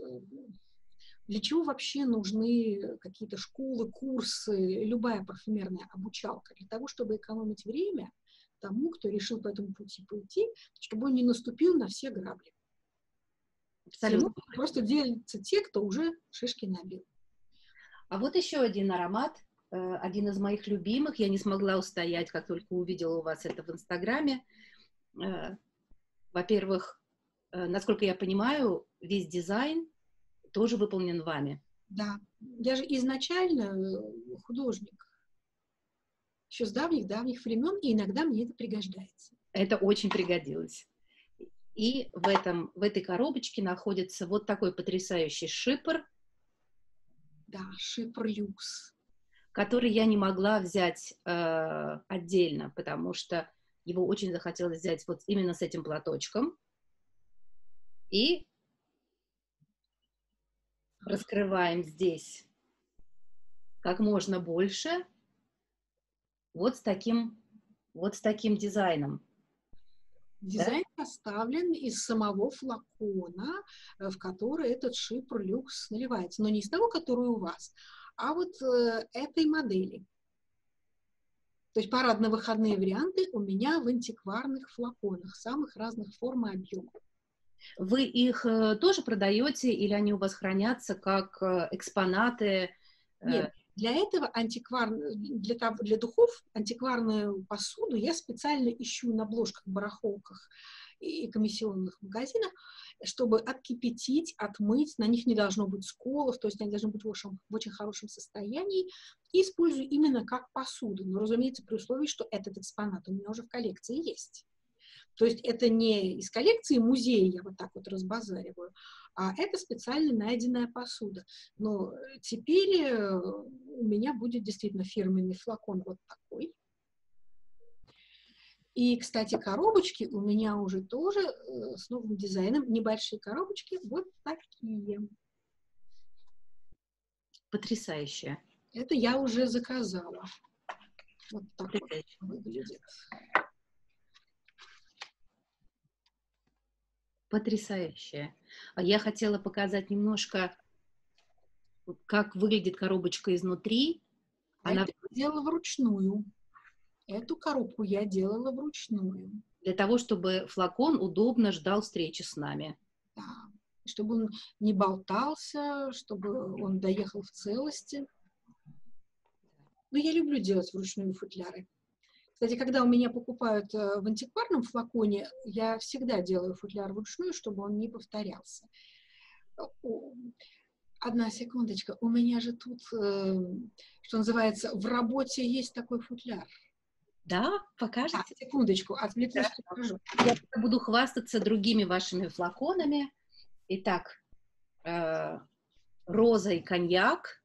Э, для чего вообще нужны какие-то школы, курсы, любая парфюмерная обучалка? Для того, чтобы экономить время тому, кто решил по этому пути пойти, чтобы он не наступил на все грабли. Абсолютно. Просто делятся те, кто уже шишки набил. А вот еще один аромат, э, один из моих любимых. Я не смогла устоять, как только увидела у вас это в Инстаграме. Э, во-первых, э, насколько я понимаю, весь дизайн тоже выполнен вами. Да, я же изначально художник. Еще с давних-давних времен, и иногда мне это пригождается. Это очень пригодилось. И в, этом, в этой коробочке находится вот такой потрясающий шипр – да, шипр-люкс. Который я не могла взять э, отдельно, потому что его очень захотелось взять вот именно с этим платочком. И раскрываем здесь как можно больше вот с таким, вот с таким дизайном. Дизайн да? составлен из самого флакона, э, в который этот шипр люкс наливается. Но не из того, который у вас, а вот э, этой модели. То есть парадно-выходные варианты у меня в антикварных флаконах самых разных форм и объемов. Вы их э, тоже продаете или они у вас хранятся как экспонаты? Нет, для этого антиквар, для, для духов антикварную посуду я специально ищу на обложках, барахолках и комиссионных магазинах, чтобы откипятить, отмыть, на них не должно быть сколов, то есть они должны быть в очень, в очень хорошем состоянии, и использую именно как посуду, но, разумеется, при условии, что этот экспонат у меня уже в коллекции есть. То есть это не из коллекции музея я вот так вот разбазариваю, а это специально найденная посуда. Но теперь э, у меня будет действительно фирменный флакон вот такой. И, кстати, коробочки у меня уже тоже э, с новым дизайном. Небольшие коробочки вот такие. Потрясающе. Это я уже заказала. Вот так вот выглядит. Потрясающе. А я хотела показать немножко, как выглядит коробочка изнутри. Она... Это делала вручную. Эту коробку я делала вручную. Для того, чтобы флакон удобно ждал встречи с нами. Да. Чтобы он не болтался, чтобы он доехал в целости. Но я люблю делать вручную футляры. Кстати, когда у меня покупают э, в антикварном флаконе, я всегда делаю футляр вручную, чтобы он не повторялся. Одна секундочка. У меня же тут, э, что называется, в работе есть такой футляр. Да, покажите. А, секундочку, отвлекусь, да. покажу. Я буду хвастаться другими вашими флаконами. Итак, э, роза и коньяк.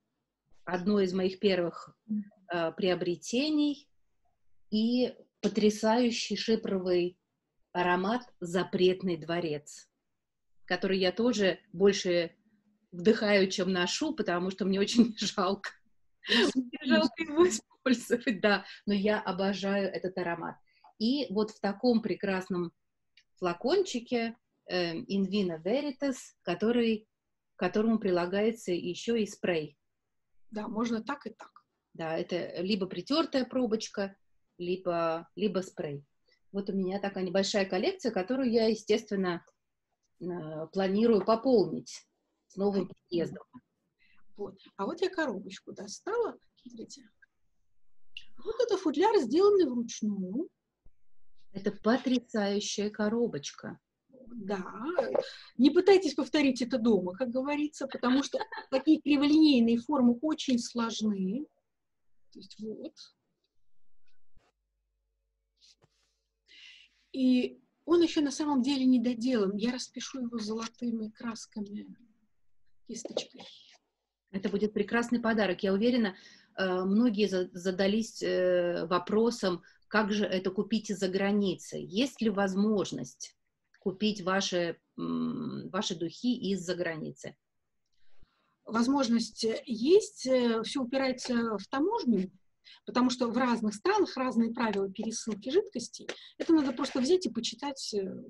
Одно из моих первых э, приобретений и потрясающий шипровый аромат «Запретный дворец», который я тоже больше вдыхаю, чем ношу, потому что мне очень жалко. Жалко его использовать, да. Но я обожаю этот аромат. И вот в таком прекрасном флакончике э, Invina Veritas, который, к которому прилагается еще и спрей. Да, можно так и так. Да, это либо притертая пробочка, либо, либо спрей. Вот у меня такая небольшая коллекция, которую я, естественно, э, планирую пополнить с новым приездом. Вот. А вот я коробочку достала. Смотрите. Вот это футляр, сделанный вручную. Это потрясающая коробочка. Да. Не пытайтесь повторить это дома, как говорится, потому что такие криволинейные формы очень сложны. То есть вот. И он еще на самом деле не доделан. Я распишу его золотыми красками, кисточкой. Это будет прекрасный подарок. Я уверена, э, многие задались э, вопросом, как же это купить из-за границы. Есть ли возможность купить ваши, ваши духи из-за границы? Возможность есть. Э, Все упирается в таможню Потому что в разных странах разные правила пересылки жидкостей. Это надо просто взять и почитать э,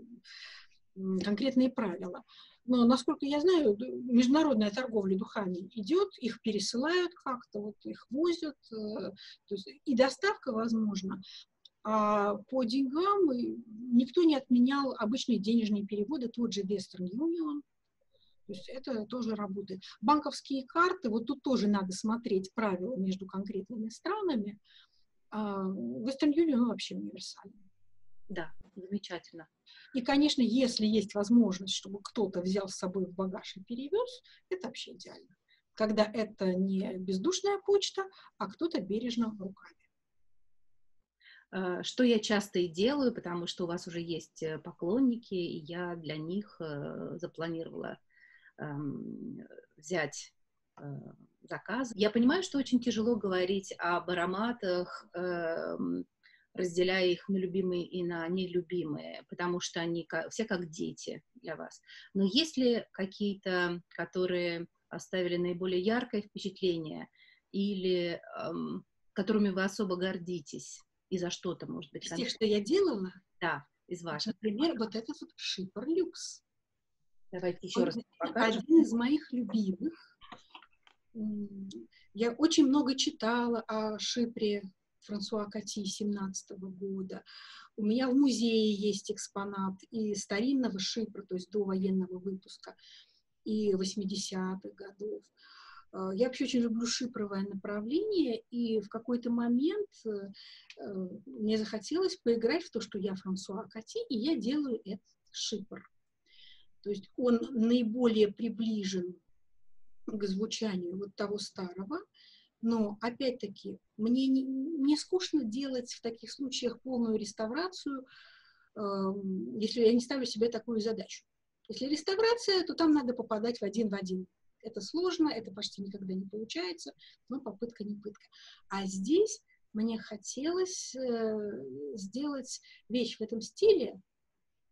конкретные правила. Но, насколько я знаю, международная торговля духами идет, их пересылают как-то, вот их возят, э, то есть и доставка возможна. А по деньгам никто не отменял обычные денежные переводы, тот же Western Union, то есть это тоже работает. Банковские карты, вот тут тоже надо смотреть правила между конкретными странами. А Western Union ну, вообще универсальный. Да, замечательно. И, конечно, если есть возможность, чтобы кто-то взял с собой в багаж и перевез, это вообще идеально. Когда это не бездушная почта, а кто-то бережно руками. А, что я часто и делаю, потому что у вас уже есть э, поклонники, и я для них э, запланировала взять э, заказ. Я понимаю, что очень тяжело говорить об ароматах, эм, разделяя их на любимые и на нелюбимые, потому что они все как дети для вас. Но есть ли какие-то, которые оставили наиболее яркое впечатление или эм, которыми вы особо гордитесь и за что-то, может быть? Из тех, что я делала? Да, из ваших. Например, вот этот вот шипор люкс. Давайте еще Он раз покажем. Один из моих любимых. Я очень много читала о шипре Франсуа Кати 17 года. У меня в музее есть экспонат и старинного шипра, то есть до военного выпуска, и 80-х годов. А, я вообще очень люблю шипровое направление, и в какой-то момент э, мне захотелось поиграть в то, что я Франсуа Кати, и я делаю этот шипр. То есть он наиболее приближен к звучанию вот того старого, но, опять-таки, мне не, не скучно делать в таких случаях полную реставрацию, э, если я не ставлю себе такую задачу. Если реставрация, то там надо попадать в один в один. Это сложно, это почти никогда не получается, но попытка не пытка. А здесь мне хотелось э, сделать вещь в этом стиле,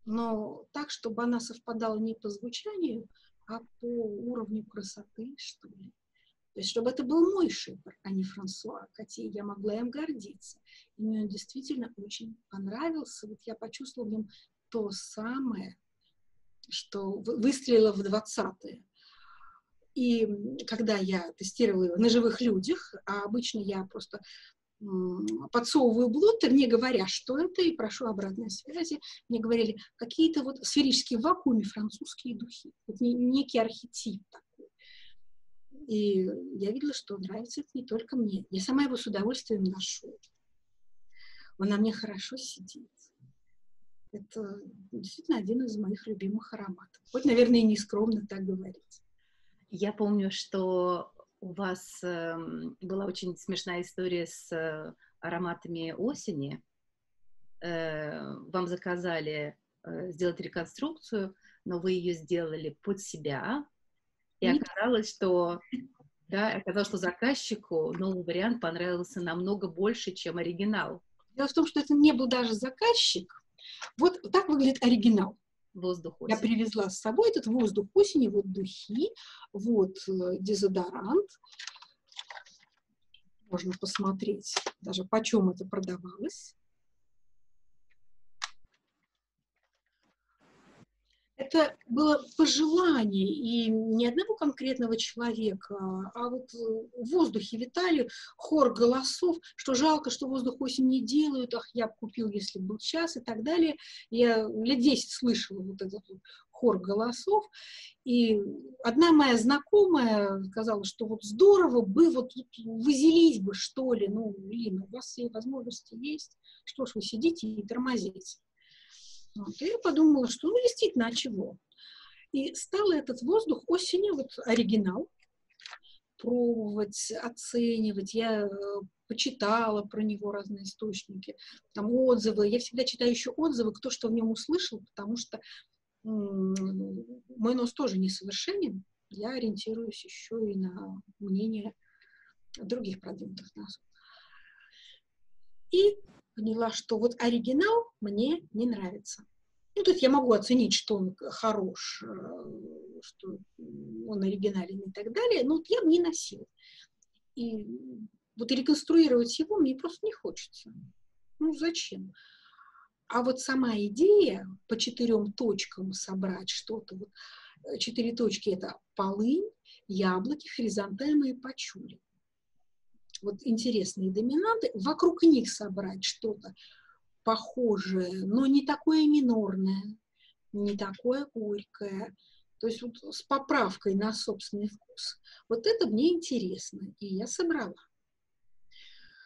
но так, чтобы она совпадала не по звучанию, а по уровню красоты, что ли. То есть, чтобы это был мой шипр, а не Франсуа Кати, я могла им гордиться. И мне он действительно очень понравился. Вот я почувствовала в нем то самое, что выстрелило в 20-е. И когда я тестировала его на живых людях, а обычно я просто подсовываю блоттер, не говоря, что это, и прошу обратной связи. Мне говорили, какие-то вот сферические в вакууме французские духи. Это некий архетип такой. И я видела, что нравится это не только мне. Я сама его с удовольствием ношу. Он на мне хорошо сидит. Это действительно один из моих любимых ароматов. Хоть, наверное, и не скромно так говорить. Я помню, что у вас э, была очень смешная история с э, ароматами осени. Э, вам заказали э, сделать реконструкцию, но вы ее сделали под себя, и оказалось, что да, оказалось, что заказчику новый вариант понравился намного больше, чем оригинал. Дело в том, что это не был даже заказчик. Вот так выглядит оригинал воздух осени. Я привезла с собой этот воздух осени, вот духи, вот э, дезодорант. Можно посмотреть даже, почем это продавалось. Это было пожелание и не одного конкретного человека, а вот в воздухе витали хор голосов, что жалко, что воздух осень не делают, ах, я бы купил, если был час и так далее. Я лет 10 слышала вот этот вот хор голосов, и одна моя знакомая сказала, что вот здорово бы, вот вызелись бы, что ли, ну, блин, у вас все возможности есть, что ж вы сидите и тормозите. Вот. И я подумала, что ну действительно, а чего? И стал этот воздух осенью, вот оригинал, пробовать, оценивать. Я э, почитала про него разные источники, там отзывы. Я всегда читаю еще отзывы, кто что в нем услышал, потому что мой нос тоже несовершенен. Я ориентируюсь еще и на мнение других продвинутых носов. И поняла, что вот оригинал мне не нравится. Ну, то есть я могу оценить, что он хорош, э, что он оригинален и так далее, но вот я бы не носила. И вот реконструировать его мне просто не хочется. Ну, зачем? А вот сама идея по четырем точкам собрать что-то, вот э, четыре точки – это полынь, яблоки, хризантемы и пачули вот интересные доминанты, вокруг них собрать что-то похожее, но не такое минорное, не такое горькое, то есть вот с поправкой на собственный вкус. Вот это мне интересно, и я собрала.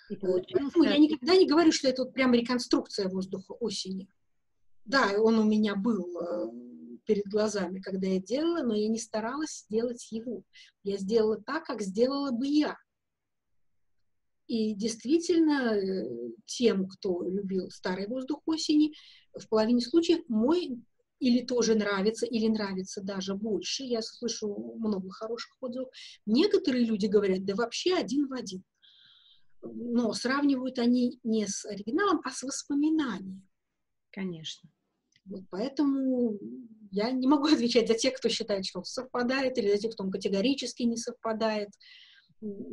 И Поэтому я никогда не говорю, что это вот прям реконструкция воздуха осени. Да, он у меня был э, перед глазами, когда я делала, но я не старалась сделать его. Я сделала так, как сделала бы я. И действительно, э, тем, кто любил старый воздух осени, в половине случаев мой или тоже нравится, или нравится даже больше. Я слышу много хороших отзывов. Некоторые люди говорят, да вообще один в один. Но сравнивают они не с оригиналом, а с воспоминанием. Конечно. Вот поэтому я не могу отвечать за тех, кто считает, что он совпадает, или за тех, кто категорически не совпадает.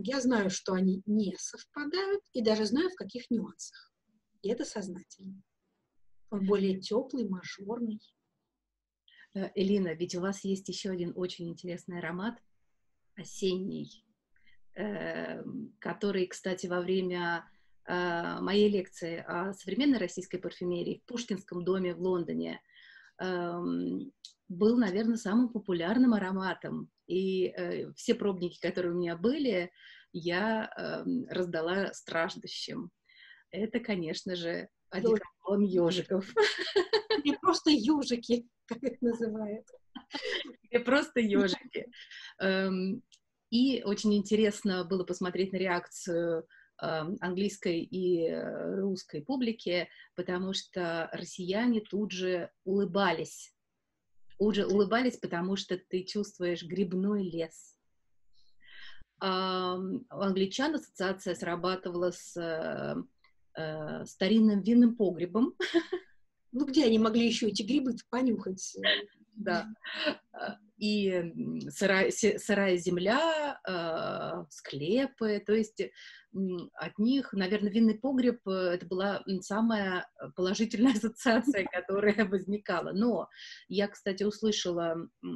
Я знаю, что они не совпадают, и даже знаю, в каких нюансах. И это сознательно. Он более теплый, мажорный. Э, Элина, ведь у вас есть еще один очень интересный аромат, осенний, эм, который, кстати, во время э, моей лекции о современной российской парфюмерии в Пушкинском доме в Лондоне эм, был, наверное, самым популярным ароматом. И э, все пробники, которые у меня были, я эм, раздала страждущим. Это, конечно же, одеколон ежиков. Не просто ежики, как их называют. Не просто ежики. Эм, и очень интересно было посмотреть на реакцию эм, английской и э, русской публики, потому что россияне тут же улыбались. Уже улыбались, потому что ты чувствуешь грибной лес. У англичан ассоциация срабатывала с э, э, старинным винным погребом. Ну, где они могли еще эти грибы понюхать? Да. И сырая, сырая земля, э, склепы, то есть от них, наверное, винный погреб э, — это была самая положительная ассоциация, которая возникала. Но я, кстати, услышала, э,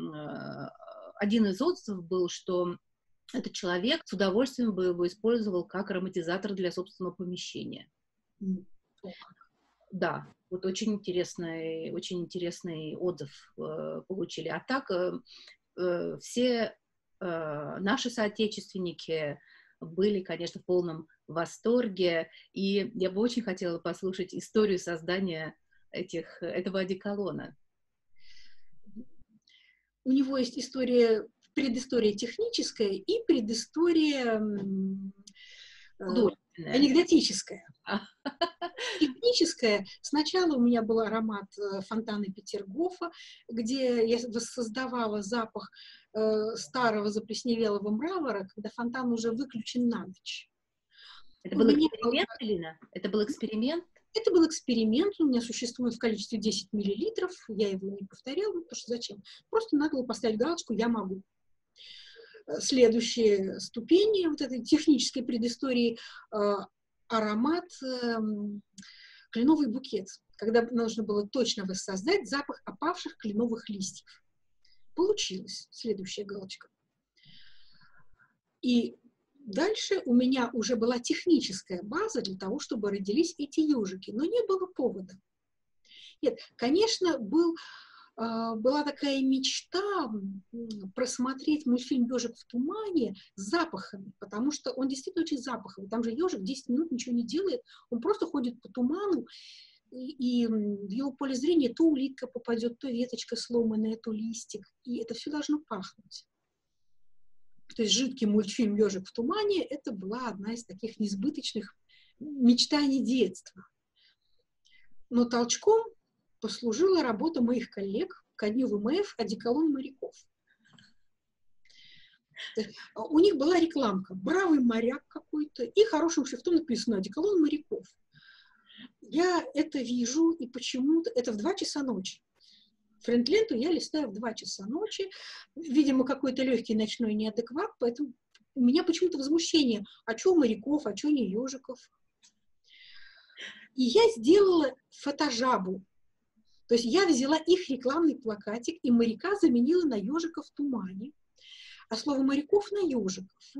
один из отзывов был, что этот человек с удовольствием бы его использовал как ароматизатор для собственного помещения. Да, вот очень интересный, очень интересный отзыв э, получили. А так э, э, все э, наши соотечественники были, конечно, в полном восторге, и я бы очень хотела послушать историю создания этих, этого одеколона. У него есть история, предыстория техническая и предыстория э, анекдотическая. Техническая. Сначала у меня был аромат э, фонтана Петергофа, где я воссоздавала запах э, старого заплесневелого мрамора, когда фонтан уже выключен на ночь. Это был эксперимент. Элина? Это был эксперимент? Это был эксперимент, у меня существует в количестве 10 миллилитров, я его не повторяла, потому что зачем? Просто надо было поставить галочку «я могу» э, следующие ступени вот этой технической предыстории аромат эм, кленовый букет, когда нужно было точно воссоздать запах опавших кленовых листьев. Получилась следующая галочка. И дальше у меня уже была техническая база для того, чтобы родились эти ежики, но не было повода. Нет, конечно, был была такая мечта просмотреть мультфильм «Ежик в тумане» с запахами, потому что он действительно очень запаховый. Там же ежик 10 минут ничего не делает, он просто ходит по туману, и, и в его поле зрения то улитка попадет, то веточка сломанная, то листик, и это все должно пахнуть. То есть жидкий мультфильм «Ежик в тумане» — это была одна из таких несбыточных мечтаний детства. Но толчком послужила работа моих коллег ко дню ВМФ «Одеколон моряков». У них была рекламка «Бравый моряк какой-то» и хорошим шрифтом написано «Одеколон моряков». Я это вижу, и почему-то это в 2 часа ночи. Френд-ленту я листаю в 2 часа ночи. Видимо, какой-то легкий ночной неадекват, поэтому у меня почему-то возмущение. А что моряков, а что не ежиков? И я сделала фотожабу то есть я взяла их рекламный плакатик и моряка заменила на ежика в тумане, а слово моряков на ежиков.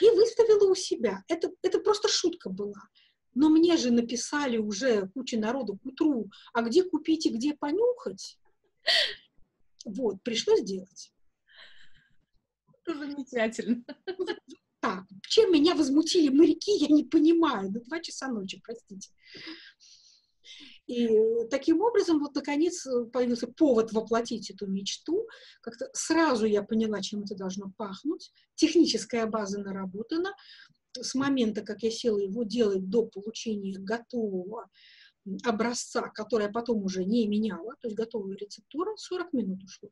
И выставила у себя. Это, это просто шутка была. Но мне же написали уже куча народу к утру, а где купить и где понюхать? Вот, пришлось делать. Замечательно. Так, чем меня возмутили моряки, я не понимаю. До два часа ночи, простите. И таким образом, вот, наконец, появился повод воплотить эту мечту. Как-то сразу я поняла, чем это должно пахнуть. Техническая база наработана. С момента, как я села его делать до получения готового образца, который я потом уже не меняла, то есть готовая рецептура, 40 минут ушло.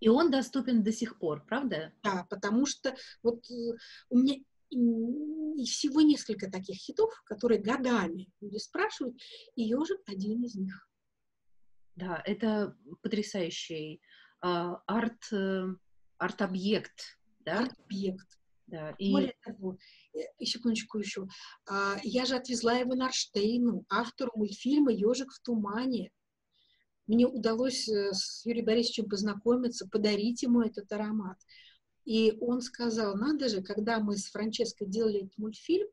И он доступен до сих пор, правда? Да, потому что вот э, у меня и всего несколько таких хитов, которые годами люди спрашивают, и ежик один из них. Да, это потрясающий э, арт, э, арт-объект. да? объект. Да, и... Более того, э, секундочку еще, а, я же отвезла его Нарштейну, автору мультфильма «Ежик в тумане». Мне удалось э, с Юрием Борисовичем познакомиться, подарить ему этот аромат. И он сказал, надо же, когда мы с Франческой делали этот мультфильм,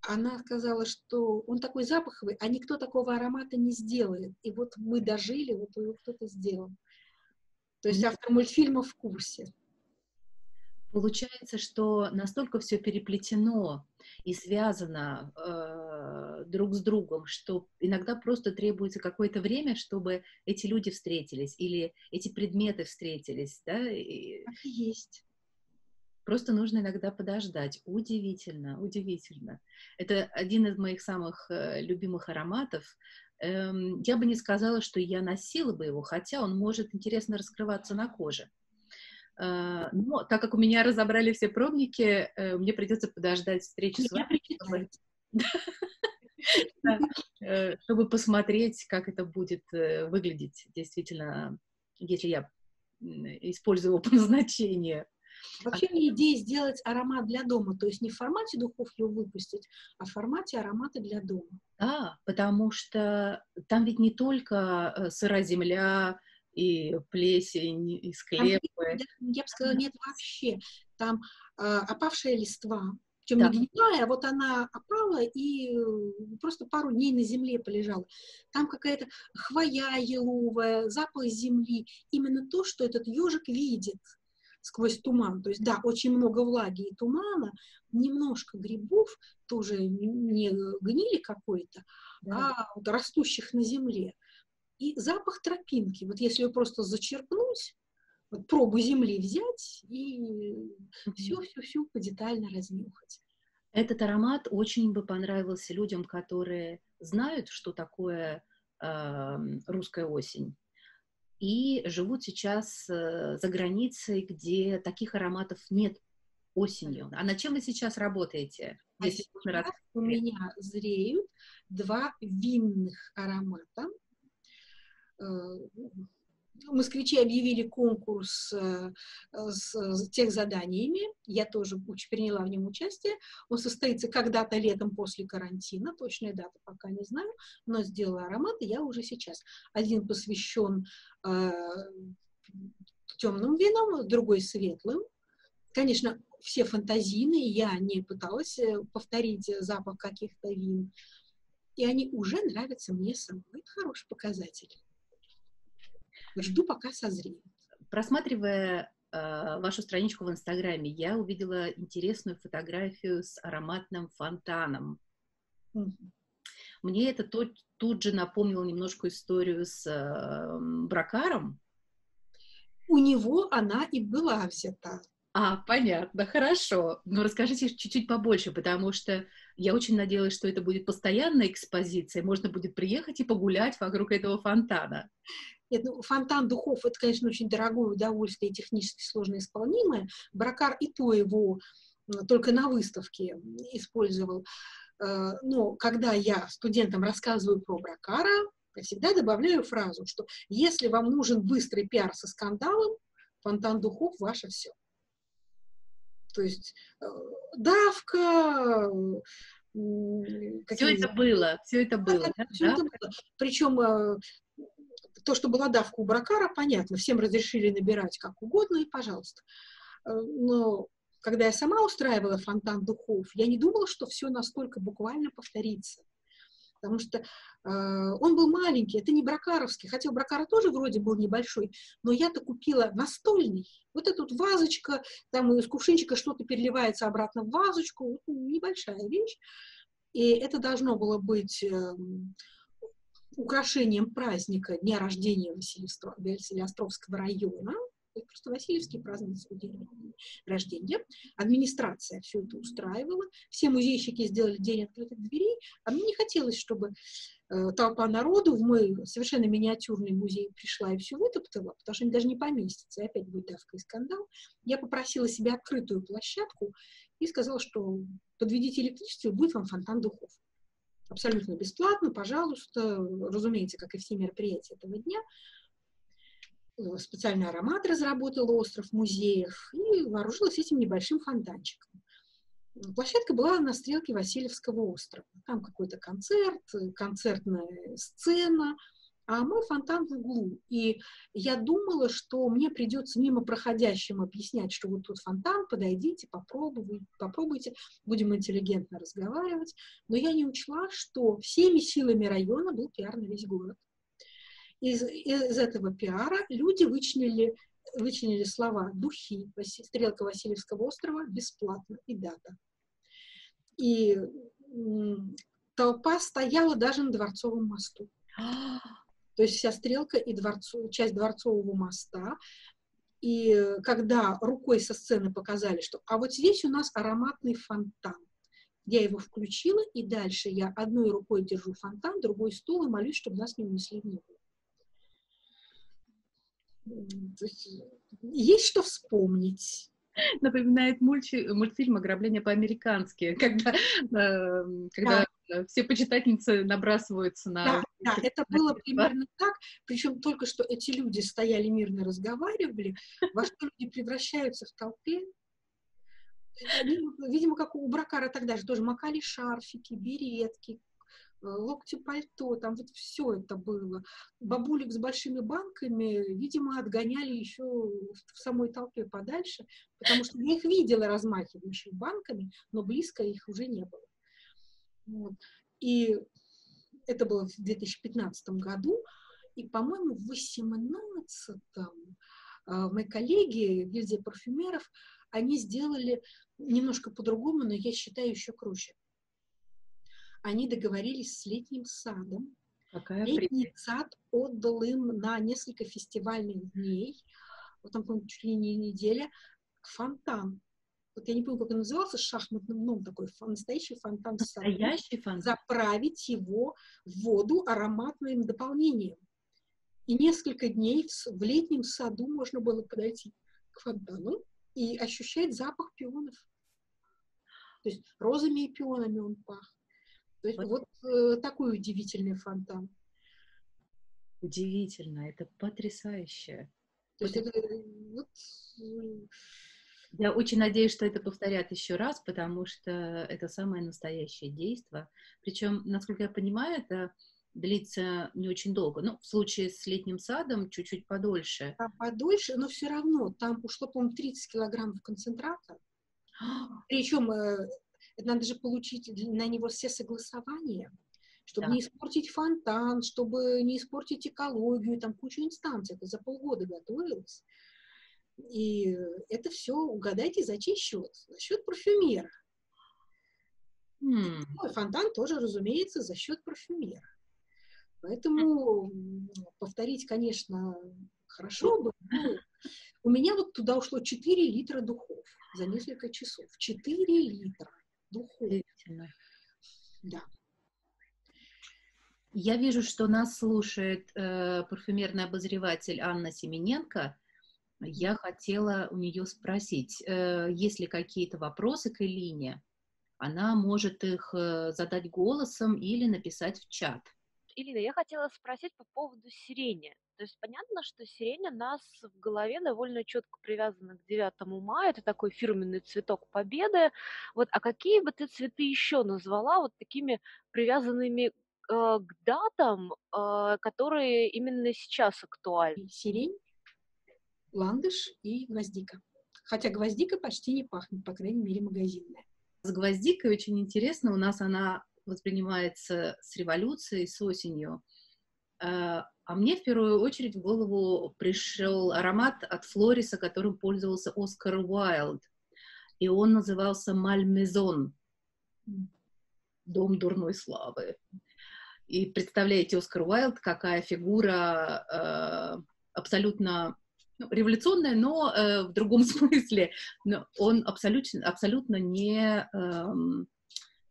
она сказала, что он такой запаховый, а никто такого аромата не сделает. И вот мы дожили, вот его кто-то сделал. То есть автор мультфильма в курсе. Получается, что настолько все переплетено и связано э, друг с другом, что иногда просто требуется какое-то время, чтобы эти люди встретились или эти предметы встретились, да? И... Так и есть. Просто нужно иногда подождать. Удивительно, удивительно. Это один из моих самых э, любимых ароматов. Эм, я бы не сказала, что я носила бы его, хотя он может интересно раскрываться на коже. А, но так как у меня разобрали все пробники, э, мне придется подождать встречи с вами, э, чтобы посмотреть, как это будет э, выглядеть действительно, если я использую его по назначению. Вообще мне идея сделать аромат для дома, то есть не в формате духов его выпустить, а в формате аромата для дома. Да, потому что там ведь не только сыра земля, и плесень, и склепы. Там, я бы сказала, нет вообще. Там э, опавшая листва, причем да. не гнилая, а вот она опала и э, просто пару дней на земле полежала. Там какая-то хвоя еловая, запах земли. Именно то, что этот ежик видит сквозь туман. То есть, да, очень много влаги и тумана, немножко грибов, тоже не гнили какой-то, да. а вот растущих на земле и запах тропинки. Вот если ее просто зачерпнуть, вот пробу земли взять и все-все-все подетально разнюхать. Этот аромат очень бы понравился людям, которые знают, что такое э, русская осень, и живут сейчас э, за границей, где таких ароматов нет осенью. А над чем вы сейчас работаете? А сейчас у меня зреют два винных аромата. Э, москвичи объявили конкурс э, с тех заданиями, я тоже приняла в нем участие. Он состоится когда-то летом после карантина, точная дата пока не знаю, но сделала ароматы я уже сейчас. Один посвящен э, темным винам, другой светлым. Конечно, все фантазийные, я не пыталась э, повторить запах каких-то вин, и они уже нравятся мне самой. Это хороший показатель. Жду, пока созреет. Просматривая э, вашу страничку в Инстаграме, я увидела интересную фотографию с ароматным фонтаном. Mm-hmm. Мне это тут, тут же напомнило немножко историю с э, Бракаром. У него она и была взята. А, понятно, хорошо. Ну, расскажите чуть-чуть побольше, потому что я очень надеялась, что это будет постоянная экспозиция, можно будет приехать и погулять вокруг этого фонтана. Нет, ну, фонтан духов – это, конечно, очень дорогое удовольствие и технически сложно исполнимое. Бракар и то его только на выставке использовал. Э, но когда я студентам рассказываю про Бракара, я всегда добавляю фразу, что если вам нужен быстрый пиар со скандалом, фонтан духов – ваше все. То есть э, давка, все это было, все это было. Да, все да? это было. Причем э, то, что была давка у Бракара, понятно, всем разрешили набирать как угодно, и пожалуйста. Э, но когда я сама устраивала фонтан духов, я не думала, что все настолько буквально повторится. Потому что э, он был маленький, это не бракаровский, хотя бракара тоже вроде был небольшой, но я-то купила настольный. Вот эта вот вазочка, там из кувшинчика что-то переливается обратно в вазочку, небольшая вещь. И это должно было быть э, украшением праздника дня рождения Василиостровского района, просто Васильевский празднует свой день рождения. Администрация все это устраивала. Все музейщики сделали день открытых дверей. А мне не хотелось, чтобы э, толпа народу в мой совершенно миниатюрный музей пришла и все вытоптала, потому что они даже не поместятся, и опять будет давка и скандал. Я попросила себе открытую площадку и сказала, что подведите электричество, будет вам фонтан духов абсолютно бесплатно, пожалуйста, разумеется, как и все мероприятия этого дня. специальный аромат разработал остров музеев и вооружилась этим небольшим фонтанчиком. Площадка была на стрелке Васильевского острова. Там какой-то концерт, концертная сцена, а мой фонтан в углу. И я думала, что мне придется мимо проходящим объяснять, что вот тут фонтан, подойдите, попробуйте, попробуйте, будем интеллигентно разговаривать. Но я не учла, что всеми силами района был пиар на весь город. Из, из этого пиара люди вычленили вычленили слова «духи», «Стрелка Васильевского острова», «бесплатно» и «дата». И толпа стояла даже на Дворцовом мосту. То есть вся стрелка и дворцу, часть Дворцового моста. И когда рукой со сцены показали, что а вот здесь у нас ароматный фонтан, я его включила, и дальше я одной рукой держу фонтан, другой стул и молюсь, чтобы нас не унесли в него. Есть, есть что вспомнить. Напоминает мульти, мультфильм «Ограбление по-американски», когда, э, когда да. Все почитательницы набрасываются на... Да, да, это было примерно так, причем только что эти люди стояли мирно разговаривали, во что люди превращаются в толпе. Видимо, как у Бракара тогда же тоже макали шарфики, беретки, Э, локти пальто, там вот все это было. Бабулек с большими банками, видимо, отгоняли еще в самой толпе подальше, потому что я их видела размахивающих банками, но близко их уже не было. Вот. И это было в 2015 году, и, по-моему, в 2018 э, мои коллеги, гильдия парфюмеров, они сделали немножко по-другому, но я считаю еще круче они договорились с летним садом. Какая Летний прелесть. сад отдал им на несколько фестивальных дней, вот там, по чуть ли не неделя, фонтан. Вот я не помню, как он назывался, шахматным, ну, такой настоящий фонтан. Настоящий фонтан. Заправить его в воду ароматным дополнением. И несколько дней в летнем саду можно было подойти к фонтану и ощущать запах пионов. То есть розами и пионами он пах. То есть вот, вот э, такой удивительный фонтан. Удивительно, это потрясающе. То есть это, вот... Я очень надеюсь, что это повторят еще раз, потому что это самое настоящее действие. Причем, насколько я понимаю, это длится не очень долго. Ну, в случае с летним садом чуть-чуть подольше. Да, подольше, но все равно там ушло, по-моему, 30 килограммов концентрата. Причем э, надо же получить на него все согласования, чтобы да. не испортить фонтан, чтобы не испортить экологию, там кучу инстанций. Это за полгода готовилось. И это все, угадайте, за чей счет? За счет парфюмера. Mm. фонтан тоже, разумеется, за счет парфюмера. Поэтому повторить, конечно, хорошо бы. у меня вот туда ушло 4 литра духов за несколько часов. 4 литра духу. Да. Я вижу, что нас слушает э, парфюмерный обозреватель Анна Семененко. Я хотела у нее спросить, э, есть ли какие-то вопросы к Элине? Она может их э, задать голосом или написать в чат. Ирина, я хотела спросить по поводу сирени. То есть понятно, что сирень у нас в голове довольно четко привязана к 9 мая, это такой фирменный цветок победы. Вот, а какие бы ты цветы еще назвала вот такими привязанными э, к датам, э, которые именно сейчас актуальны? Сирень, ландыш и гвоздика. Хотя гвоздика почти не пахнет, по крайней мере, магазинная. С гвоздикой очень интересно, у нас она воспринимается с революцией, с осенью. Э, а мне в первую очередь в голову пришел аромат от Флориса, которым пользовался Оскар Уайлд. И он назывался Мальмезон. Дом дурной славы. И представляете, Оскар Уайлд, какая фигура э, абсолютно ну, революционная, но э, в другом смысле. Но он абсолютно, абсолютно не, э,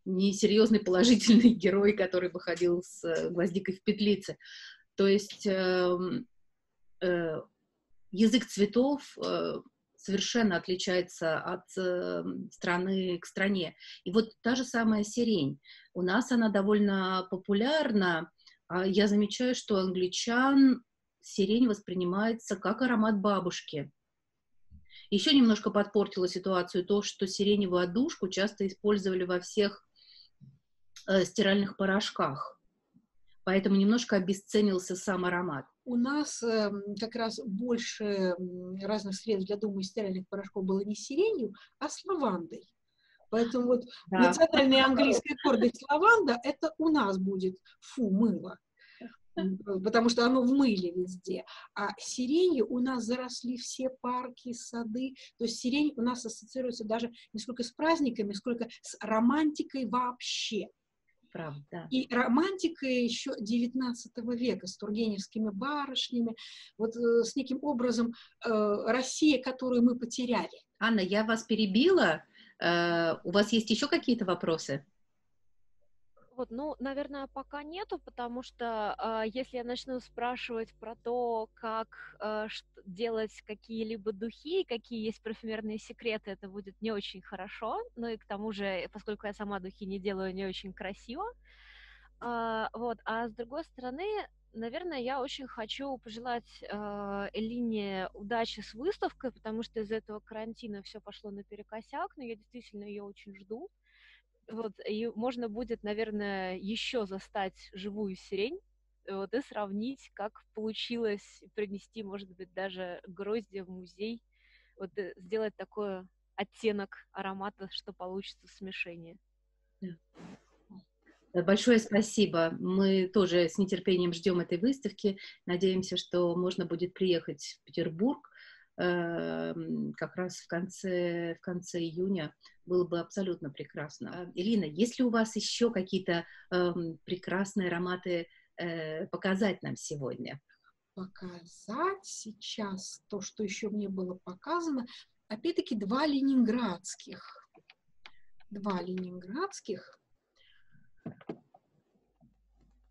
не серьезный положительный герой, который бы ходил с гвоздикой в петлице. То есть э, э, язык цветов э, совершенно отличается от э, страны к стране. И вот та же самая сирень. У нас она довольно популярна. А я замечаю, что англичан сирень воспринимается как аромат бабушки. Еще немножко подпортило ситуацию то, что сиреневую отдушку часто использовали во всех э, стиральных порошках. Поэтому немножко обесценился сам аромат. У нас э, как раз больше разных средств для дома и стиральных порошков было не сиренью, а с лавандой. Поэтому вот да. национальная английская гордость лаванда – это у нас будет фу, мыло потому что оно в мыле везде. А сиренью у нас заросли все парки, сады. То есть сирень у нас ассоциируется даже не сколько с праздниками, сколько с романтикой вообще. Правда. И романтика еще 19 века с тургеневскими барышнями, вот э, с неким образом э, Россия, которую мы потеряли. Анна, я вас перебила. Э, у вас есть еще какие-то вопросы? Вот, ну, наверное, пока нету, потому что э, если я начну спрашивать про то, как э, делать какие-либо духи, какие есть парфюмерные секреты, это будет не очень хорошо. Ну и к тому же, поскольку я сама духи не делаю, не очень красиво. Э, вот, а с другой стороны, наверное, я очень хочу пожелать э, Элине удачи с выставкой, потому что из-за этого карантина все пошло наперекосяк, но я действительно ее очень жду. Вот, и можно будет, наверное, еще застать живую сирень, вот, и сравнить, как получилось принести, может быть, даже гроздья в музей, вот, э, сделать такой оттенок аромата, что получится смешение. Большое спасибо. Мы тоже с нетерпением ждем этой выставки. Надеемся, что можно будет приехать в Петербург как раз в конце, в конце июня было бы абсолютно прекрасно. Ирина, есть ли у вас еще какие-то э, прекрасные ароматы э, показать нам сегодня? Показать сейчас то, что еще мне было показано, опять-таки два ленинградских. Два ленинградских.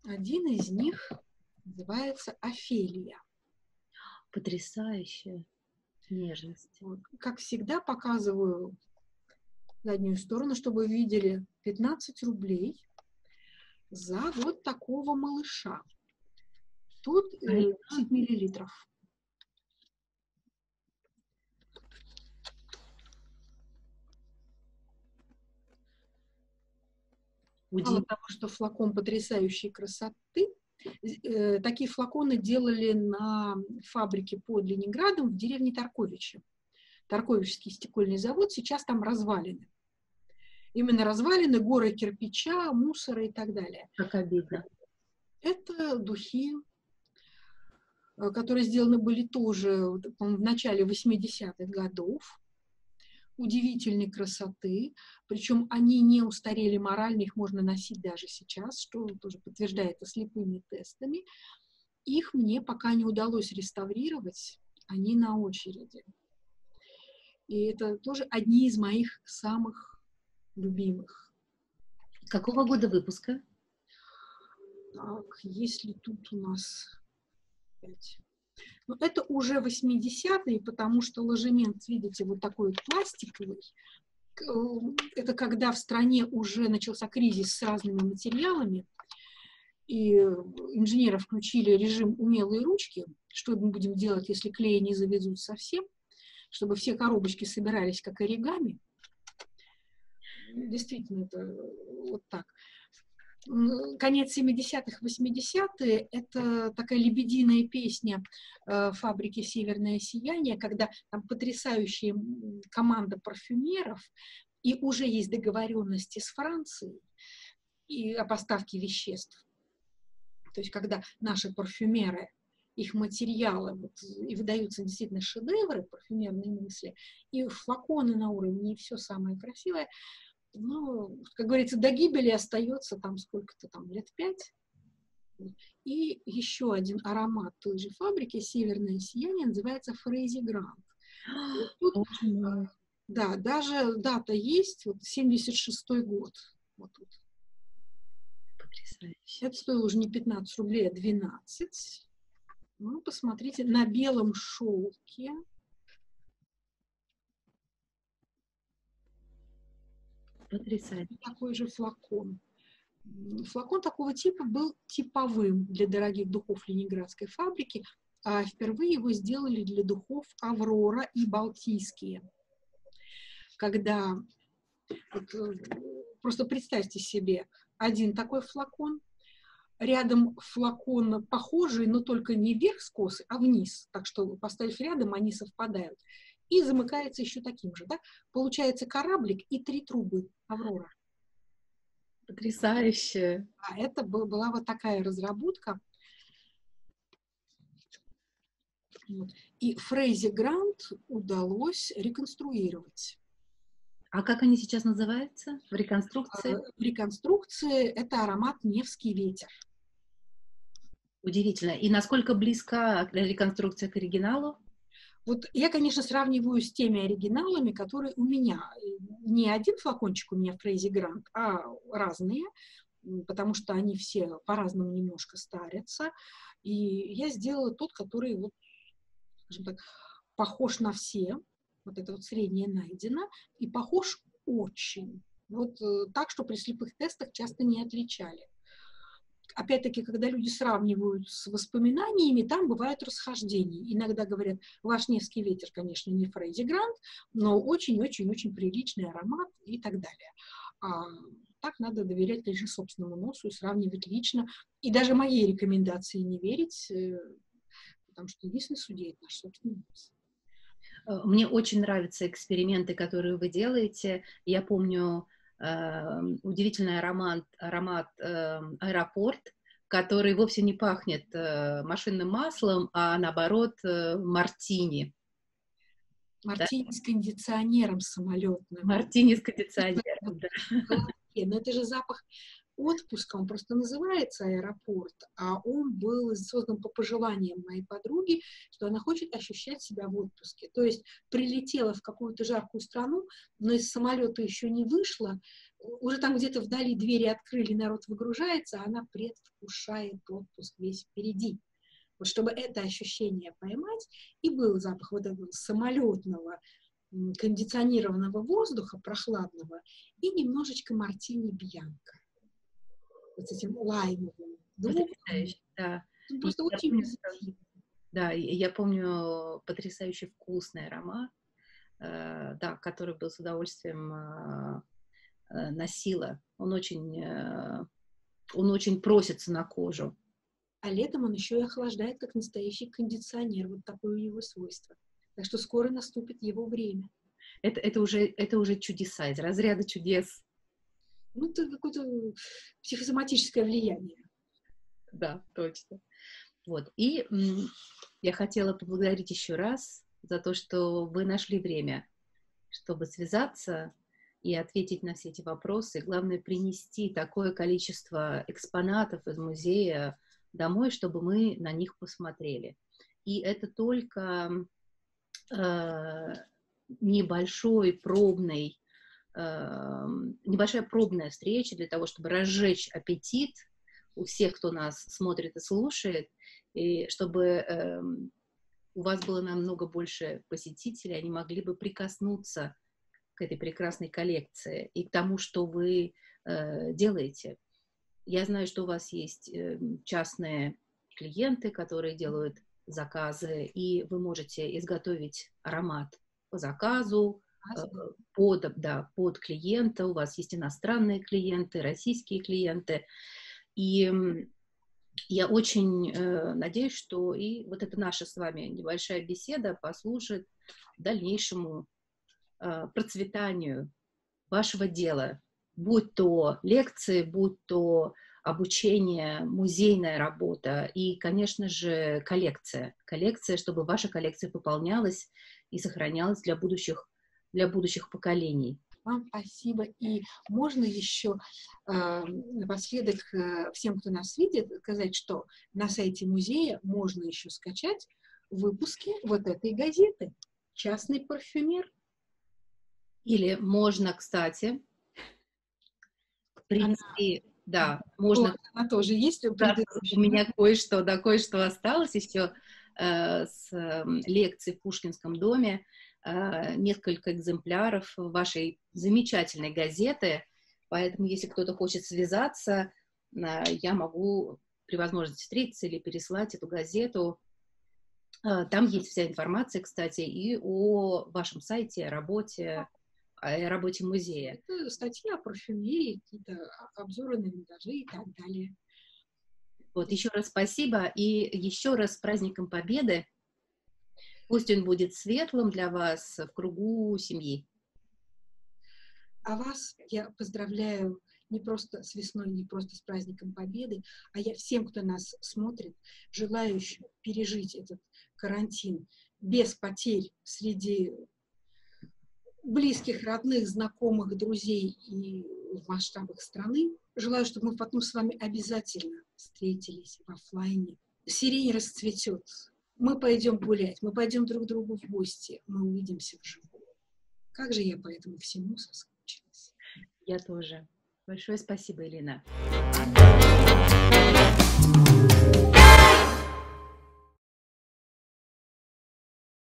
Один из них называется Офелия. Потрясающе нежности. Вот. Как всегда, показываю заднюю сторону, чтобы вы видели 15 рублей за вот такого малыша. Тут 10 э, миллилитров. Мало того, что флакон потрясающей красоты, такие флаконы делали на фабрике под Ленинградом в деревне Тарковичи. Тарковичский стекольный завод, сейчас там развалины. Именно развалины, горы кирпича, мусора и так далее. Как обидно. Это духи, э, которые сделаны были тоже в начале 80-х годов удивительной красоты, причем они не устарели морально, их можно носить даже сейчас, что тоже подтверждается слепыми тестами. Их мне пока не удалось реставрировать, они на очереди. И это тоже одни из моих самых любимых. Какого года выпуска? Так, если тут у нас 5, но это уже 80-е, потому что ложемент, видите, вот такой вот пластиковый. Э, это когда в стране уже начался кризис с разными материалами, и инженеры включили режим умелые ручки. Что мы будем делать, если клея не завезут совсем? Чтобы все коробочки собирались как оригами. Действительно, это вот так конец 70-х, 80-е, это такая лебединая песня э, фабрики «Северное сияние», когда там потрясающая команда парфюмеров, и уже есть договоренности с Францией и о поставке веществ. То есть когда наши парфюмеры их материалы, вот, и выдаются действительно шедевры, парфюмерные мысли, и флаконы на уровне, и все самое красивое, ну, как говорится, до гибели остается там сколько-то там, лет пять. И еще один аромат той же фабрики, «Северное сияние», называется «Фрейзи Грант». Тут, да, даже дата есть, вот 76-й год. Вот тут. Потрясающе. Это стоило уже не 15 рублей, а 12. Ну, посмотрите, на белом шелке. Потрясающе. Такой же флакон. Флакон такого типа был типовым для дорогих духов ленинградской фабрики. а впервые его сделали для духов «Аврора» и «Балтийские». Когда, вот, э, просто представьте себе, один такой флакон, рядом флакон похожий, но только не вверх скосы, а вниз. Так что, поставив рядом, они совпадают. И замыкается еще таким же. Да? Получается кораблик и три трубы «Аврора». Потрясающе. А это была вот такая разработка. И Фрейзе Грант удалось реконструировать. А как они сейчас называются в реконструкции? А, в реконструкции это аромат «Невский ветер». Удивительно. И насколько близка реконструкция к оригиналу? Вот я, конечно, сравниваю с теми оригиналами, которые у меня. Не один флакончик у меня в Фрейзи Грант, а разные, потому что они все по-разному немножко старятся. И я сделала тот, который, вот, скажем так, похож на все. Вот это вот среднее найдено. И похож очень. Вот э, так, что при слепых тестах часто не отличали опять-таки, когда люди сравнивают с воспоминаниями, там бывают расхождения. Иногда говорят, ваш Невский ветер, конечно, не Фрейди Грант, но очень-очень-очень приличный аромат и так далее. А так надо доверять лишь собственному носу и сравнивать лично. И даже моей рекомендации не верить, э, потому что единственный судья – наш собственный нос. Э, мне очень нравятся эксперименты, которые вы делаете. Я помню, удивительный аромат, аромат э, аэропорт, который вовсе не пахнет э, машинным маслом, а наоборот э, мартини. Мартини да? с кондиционером самолетным. Мартини с кондиционером, да. Но это же запах отпуска, он просто называется аэропорт, а он был создан по пожеланиям моей подруги, что она хочет ощущать себя в отпуске. То есть прилетела в какую-то жаркую страну, но из самолета еще не вышла, уже там где-то вдали двери открыли, народ выгружается, а она предвкушает отпуск весь впереди. Вот чтобы это ощущение поймать, и был запах вот этого самолетного кондиционированного воздуха, прохладного, и немножечко мартини бьянка вот с этим лаймовым духом. Да. Он просто я очень помню, Да, я помню потрясающий вкусный аромат, э, да, который был с удовольствием э, э, носила. Он очень, э, он очень просится на кожу. А летом он еще и охлаждает, как настоящий кондиционер. Вот такое у него свойство. Так что скоро наступит его время. Это, это, уже, это уже чудеса, из разряда чудес ну, это какое-то психосоматическое влияние. Да, точно. Вот. И я хотела поблагодарить еще раз за то, что вы нашли время, чтобы связаться и ответить на все эти вопросы. Главное, принести такое количество экспонатов из музея домой, чтобы мы на них посмотрели. И это только э, небольшой пробный небольшая пробная встреча для того, чтобы разжечь аппетит у всех, кто нас смотрит и слушает, и чтобы э, у вас было намного больше посетителей, они могли бы прикоснуться к этой прекрасной коллекции и к тому, что вы э, делаете. Я знаю, что у вас есть э, частные клиенты, которые делают заказы, и вы можете изготовить аромат по заказу, под, да, под клиента, у вас есть иностранные клиенты, российские клиенты. И я очень э, надеюсь, что и вот эта наша с вами небольшая беседа послужит дальнейшему э, процветанию вашего дела, будь то лекции, будь то обучение, музейная работа и, конечно же, коллекция. Коллекция, чтобы ваша коллекция пополнялась и сохранялась для будущих для будущих поколений. Вам спасибо. И можно еще э, напоследок э, всем, кто нас видит, сказать, что на сайте музея можно еще скачать выпуски вот этой газеты «Частный парфюмер». Или можно, кстати, прийти... Она... Да, можно... Вот, она тоже есть. Да, у меня кое-что, да, кое-что осталось еще э, с э, лекции в Пушкинском доме. Э, несколько экземпляров вашей замечательной газеты, поэтому если кто-то хочет связаться, э, я могу при возможности встретиться или переслать эту газету. А, там есть вся информация, кстати, и о вашем сайте, о работе, о работе музея. Это статьи о парфюмерии, какие-то обзоры на винтажи и так далее. Вот, еще раз спасибо, и еще раз с праздником Победы. Пусть он будет светлым для вас в кругу семьи. А вас я поздравляю не просто с весной, не просто с праздником Победы, а я всем, кто нас смотрит, желаю пережить этот карантин без потерь среди близких, родных, знакомых, друзей и в масштабах страны. Желаю, чтобы мы потом с вами обязательно встретились в офлайне. Сирень расцветет. Мы пойдем гулять, мы пойдем друг к другу в гости, мы увидимся вживую. Как же я по этому всему соскучилась. Я тоже. Большое спасибо, Елена.